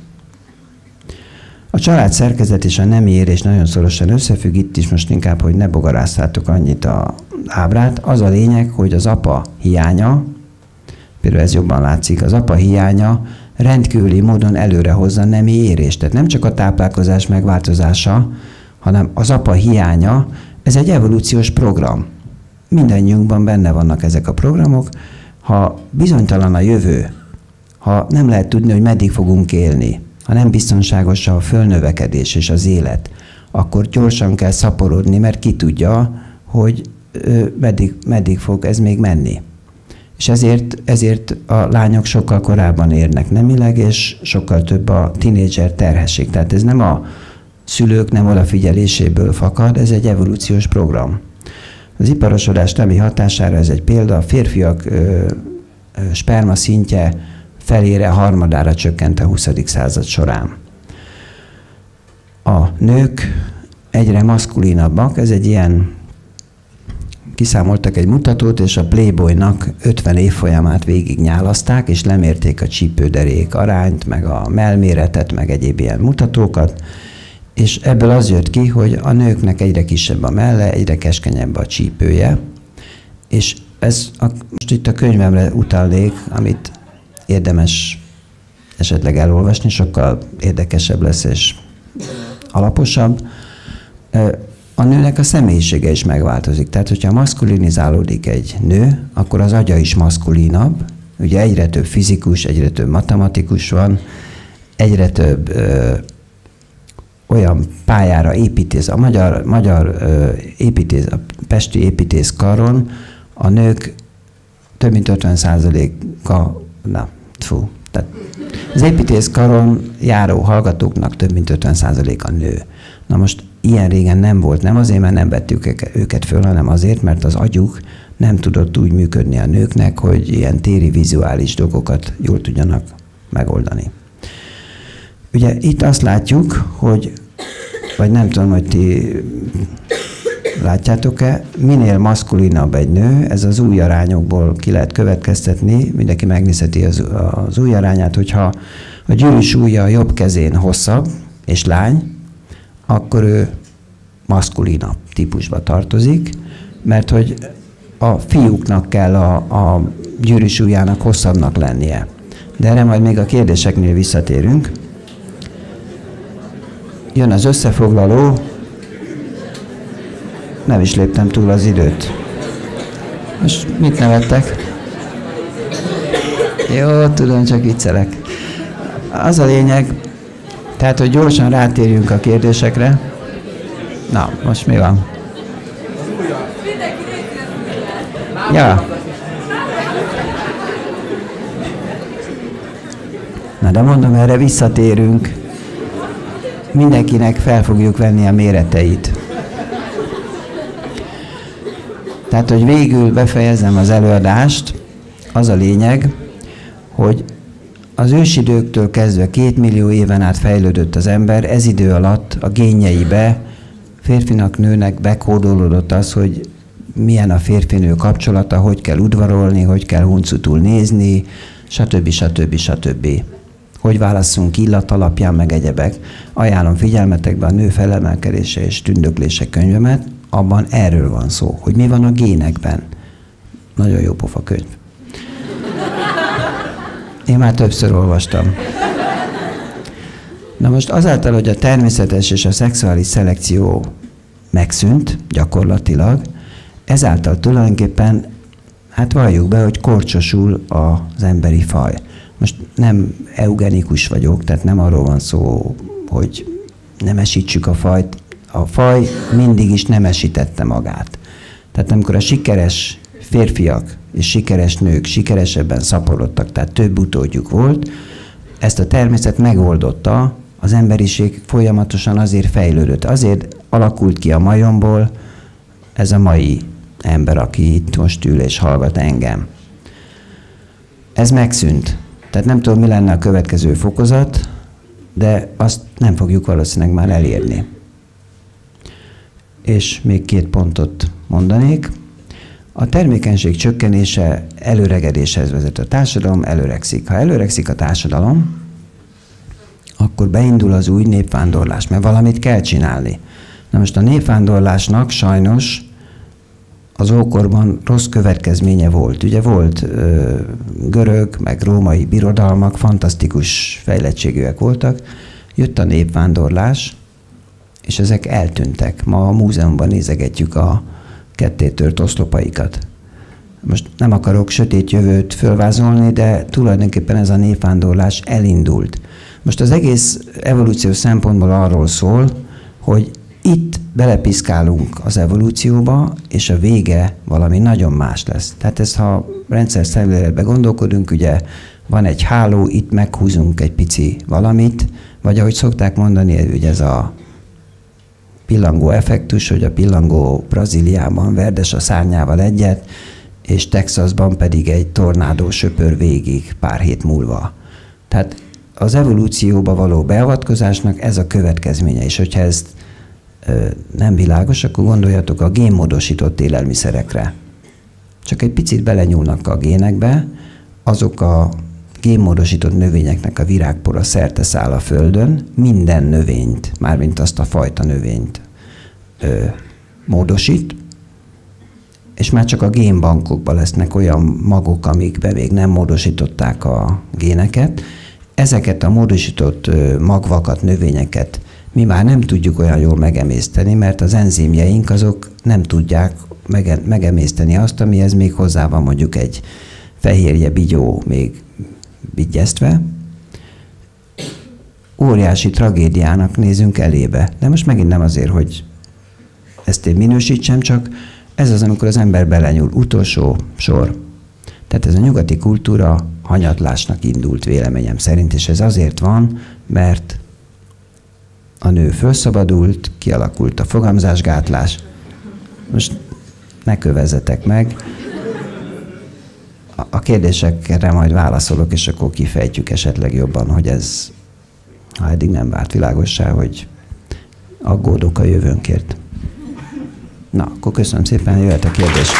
A család szerkezet és a nemi érés nagyon szorosan összefügg, itt is most inkább, hogy ne bogaráztátok annyit a ábrát. Az a lényeg, hogy az apa hiánya, például ez jobban látszik, az apa hiánya rendkívüli módon előre hozza nemi érést. Tehát nem csak a táplálkozás megváltozása, hanem az apa hiánya, ez egy evolúciós program. Mindennyiunkban benne vannak ezek a programok. Ha bizonytalan a jövő, ha nem lehet tudni, hogy meddig fogunk élni, ha nem biztonságos a fölnövekedés és az élet, akkor gyorsan kell szaporodni, mert ki tudja, hogy meddig, meddig fog ez még menni. És ezért, ezért a lányok sokkal korábban érnek nemileg, és sokkal több a tinédzser terhesség. Tehát ez nem a szülők nem odafigyeléséből fakad, ez egy evolúciós program. Az iparosodás nemi hatására ez egy példa, a férfiak ö, ö, sperma szintje felére, harmadára csökkent a 20. század során. A nők egyre maszkulinabbak, ez egy ilyen kiszámoltak egy mutatót, és a Playboynak 50 év folyamát végig nyálazták, és lemérték a csípőderék arányt, meg a melméretet, meg egyéb ilyen mutatókat, és ebből az jött ki, hogy a nőknek egyre kisebb a melle, egyre keskenyebb a csípője, és ez a, most itt a könyvemre utalnék, amit érdemes esetleg elolvasni, sokkal érdekesebb lesz és alaposabb a nőnek a személyisége is megváltozik. Tehát, hogyha maszkulinizálódik egy nő, akkor az agya is maszkulinabb. Ugye egyre több fizikus, egyre több matematikus van, egyre több ö, olyan pályára építész, a magyar, magyar ö, építész, a pesti építész karon a nők több mint 50%-a, na, fú, tehát az építész karon járó hallgatóknak több mint 50%-a nő. Na most ilyen régen nem volt, nem azért, mert nem vettük őket föl, hanem azért, mert az agyuk nem tudott úgy működni a nőknek, hogy ilyen téri vizuális dolgokat jól tudjanak megoldani. Ugye itt azt látjuk, hogy, vagy nem tudom, hogy ti látjátok-e, minél maszkulinabb egy nő, ez az új arányokból ki lehet következtetni, mindenki megnézheti az, az új arányát, hogyha a gyűrűs ujja a jobb kezén hosszabb, és lány, akkor ő maszkulina típusba tartozik, mert hogy a fiúknak kell a, a gyűrűsúlyának hosszabbnak lennie. De erre majd még a kérdéseknél visszatérünk. Jön az összefoglaló. Nem is léptem túl az időt. Most mit nevettek? Jó, tudom, csak viccelek. Az a lényeg, tehát, hogy gyorsan rátérjünk a kérdésekre. Na, most mi van? Ja. Na, de mondom, erre visszatérünk. Mindenkinek fel fogjuk venni a méreteit. Tehát, hogy végül befejezem az előadást, az a lényeg, hogy az ősidőktől kezdve két millió éven át fejlődött az ember, ez idő alatt a génjeibe férfinak, nőnek bekódolódott az, hogy milyen a férfinő kapcsolata, hogy kell udvarolni, hogy kell huncutul nézni, stb. stb. stb. Hogy válasszunk illat alapján, meg egyebek. Ajánlom figyelmetekbe a nő felemelkedése és tündöklése könyvemet, abban erről van szó, hogy mi van a génekben. Nagyon jó pofa könyv. Én már többször olvastam. Na most azáltal, hogy a természetes és a szexuális szelekció megszűnt gyakorlatilag, ezáltal tulajdonképpen, hát valljuk be, hogy korcsosul az emberi faj. Most nem eugenikus vagyok, tehát nem arról van szó, hogy nemesítsük a fajt. A faj mindig is nemesítette magát. Tehát amikor a sikeres férfiak és sikeres nők sikeresebben szaporodtak, tehát több utódjuk volt, ezt a természet megoldotta, az emberiség folyamatosan azért fejlődött, azért alakult ki a majomból ez a mai ember, aki itt most ül és hallgat engem. Ez megszűnt. Tehát nem tudom, mi lenne a következő fokozat, de azt nem fogjuk valószínűleg már elérni. És még két pontot mondanék. A termékenység csökkenése előregedéshez vezet. A társadalom előregszik. Ha előregszik a társadalom, akkor beindul az új népvándorlás, mert valamit kell csinálni. Na most a népvándorlásnak sajnos az ókorban rossz következménye volt. Ugye volt ö, görög, meg római birodalmak, fantasztikus fejlettségűek voltak. Jött a népvándorlás, és ezek eltűntek. Ma a múzeumban nézegetjük a kettétört oszlopaikat. Most nem akarok sötét jövőt fölvázolni, de tulajdonképpen ez a népvándorlás elindult. Most az egész evolúció szempontból arról szól, hogy itt belepiszkálunk az evolúcióba, és a vége valami nagyon más lesz. Tehát ez, ha rendszer szemléletbe gondolkodunk, ugye van egy háló, itt meghúzunk egy pici valamit, vagy ahogy szokták mondani, ugye ez a pillangó effektus, hogy a pillangó Brazíliában verdes a szárnyával egyet, és Texasban pedig egy tornádó söpör végig pár hét múlva. Tehát az evolúcióba való beavatkozásnak ez a következménye, és hogyha ezt ö, nem világos, akkor gondoljatok a génmódosított élelmiszerekre. Csak egy picit belenyúlnak a génekbe, azok a génmódosított növényeknek a virágpora szerte száll a földön, minden növényt, mármint azt a fajta növényt ö, módosít, és már csak a génbankokban lesznek olyan magok, amikbe még nem módosították a géneket. Ezeket a módosított magvakat, növényeket mi már nem tudjuk olyan jól megemészteni, mert az enzimjeink azok nem tudják mege- megemészteni azt, amihez még hozzá van mondjuk egy fehérje bigyó még vigyeztve, óriási tragédiának nézünk elébe. De most megint nem azért, hogy ezt én minősítsem, csak ez az, amikor az ember belenyúl. Utolsó sor. Tehát ez a nyugati kultúra hanyatlásnak indult véleményem szerint, és ez azért van, mert a nő felszabadult, kialakult a fogamzásgátlás. Most ne kövezzetek meg a kérdésekre majd válaszolok, és akkor kifejtjük esetleg jobban, hogy ez, ha eddig nem vált világossá, hogy aggódok a jövőnkért. Na, akkor köszönöm szépen, jöhet a kérdés.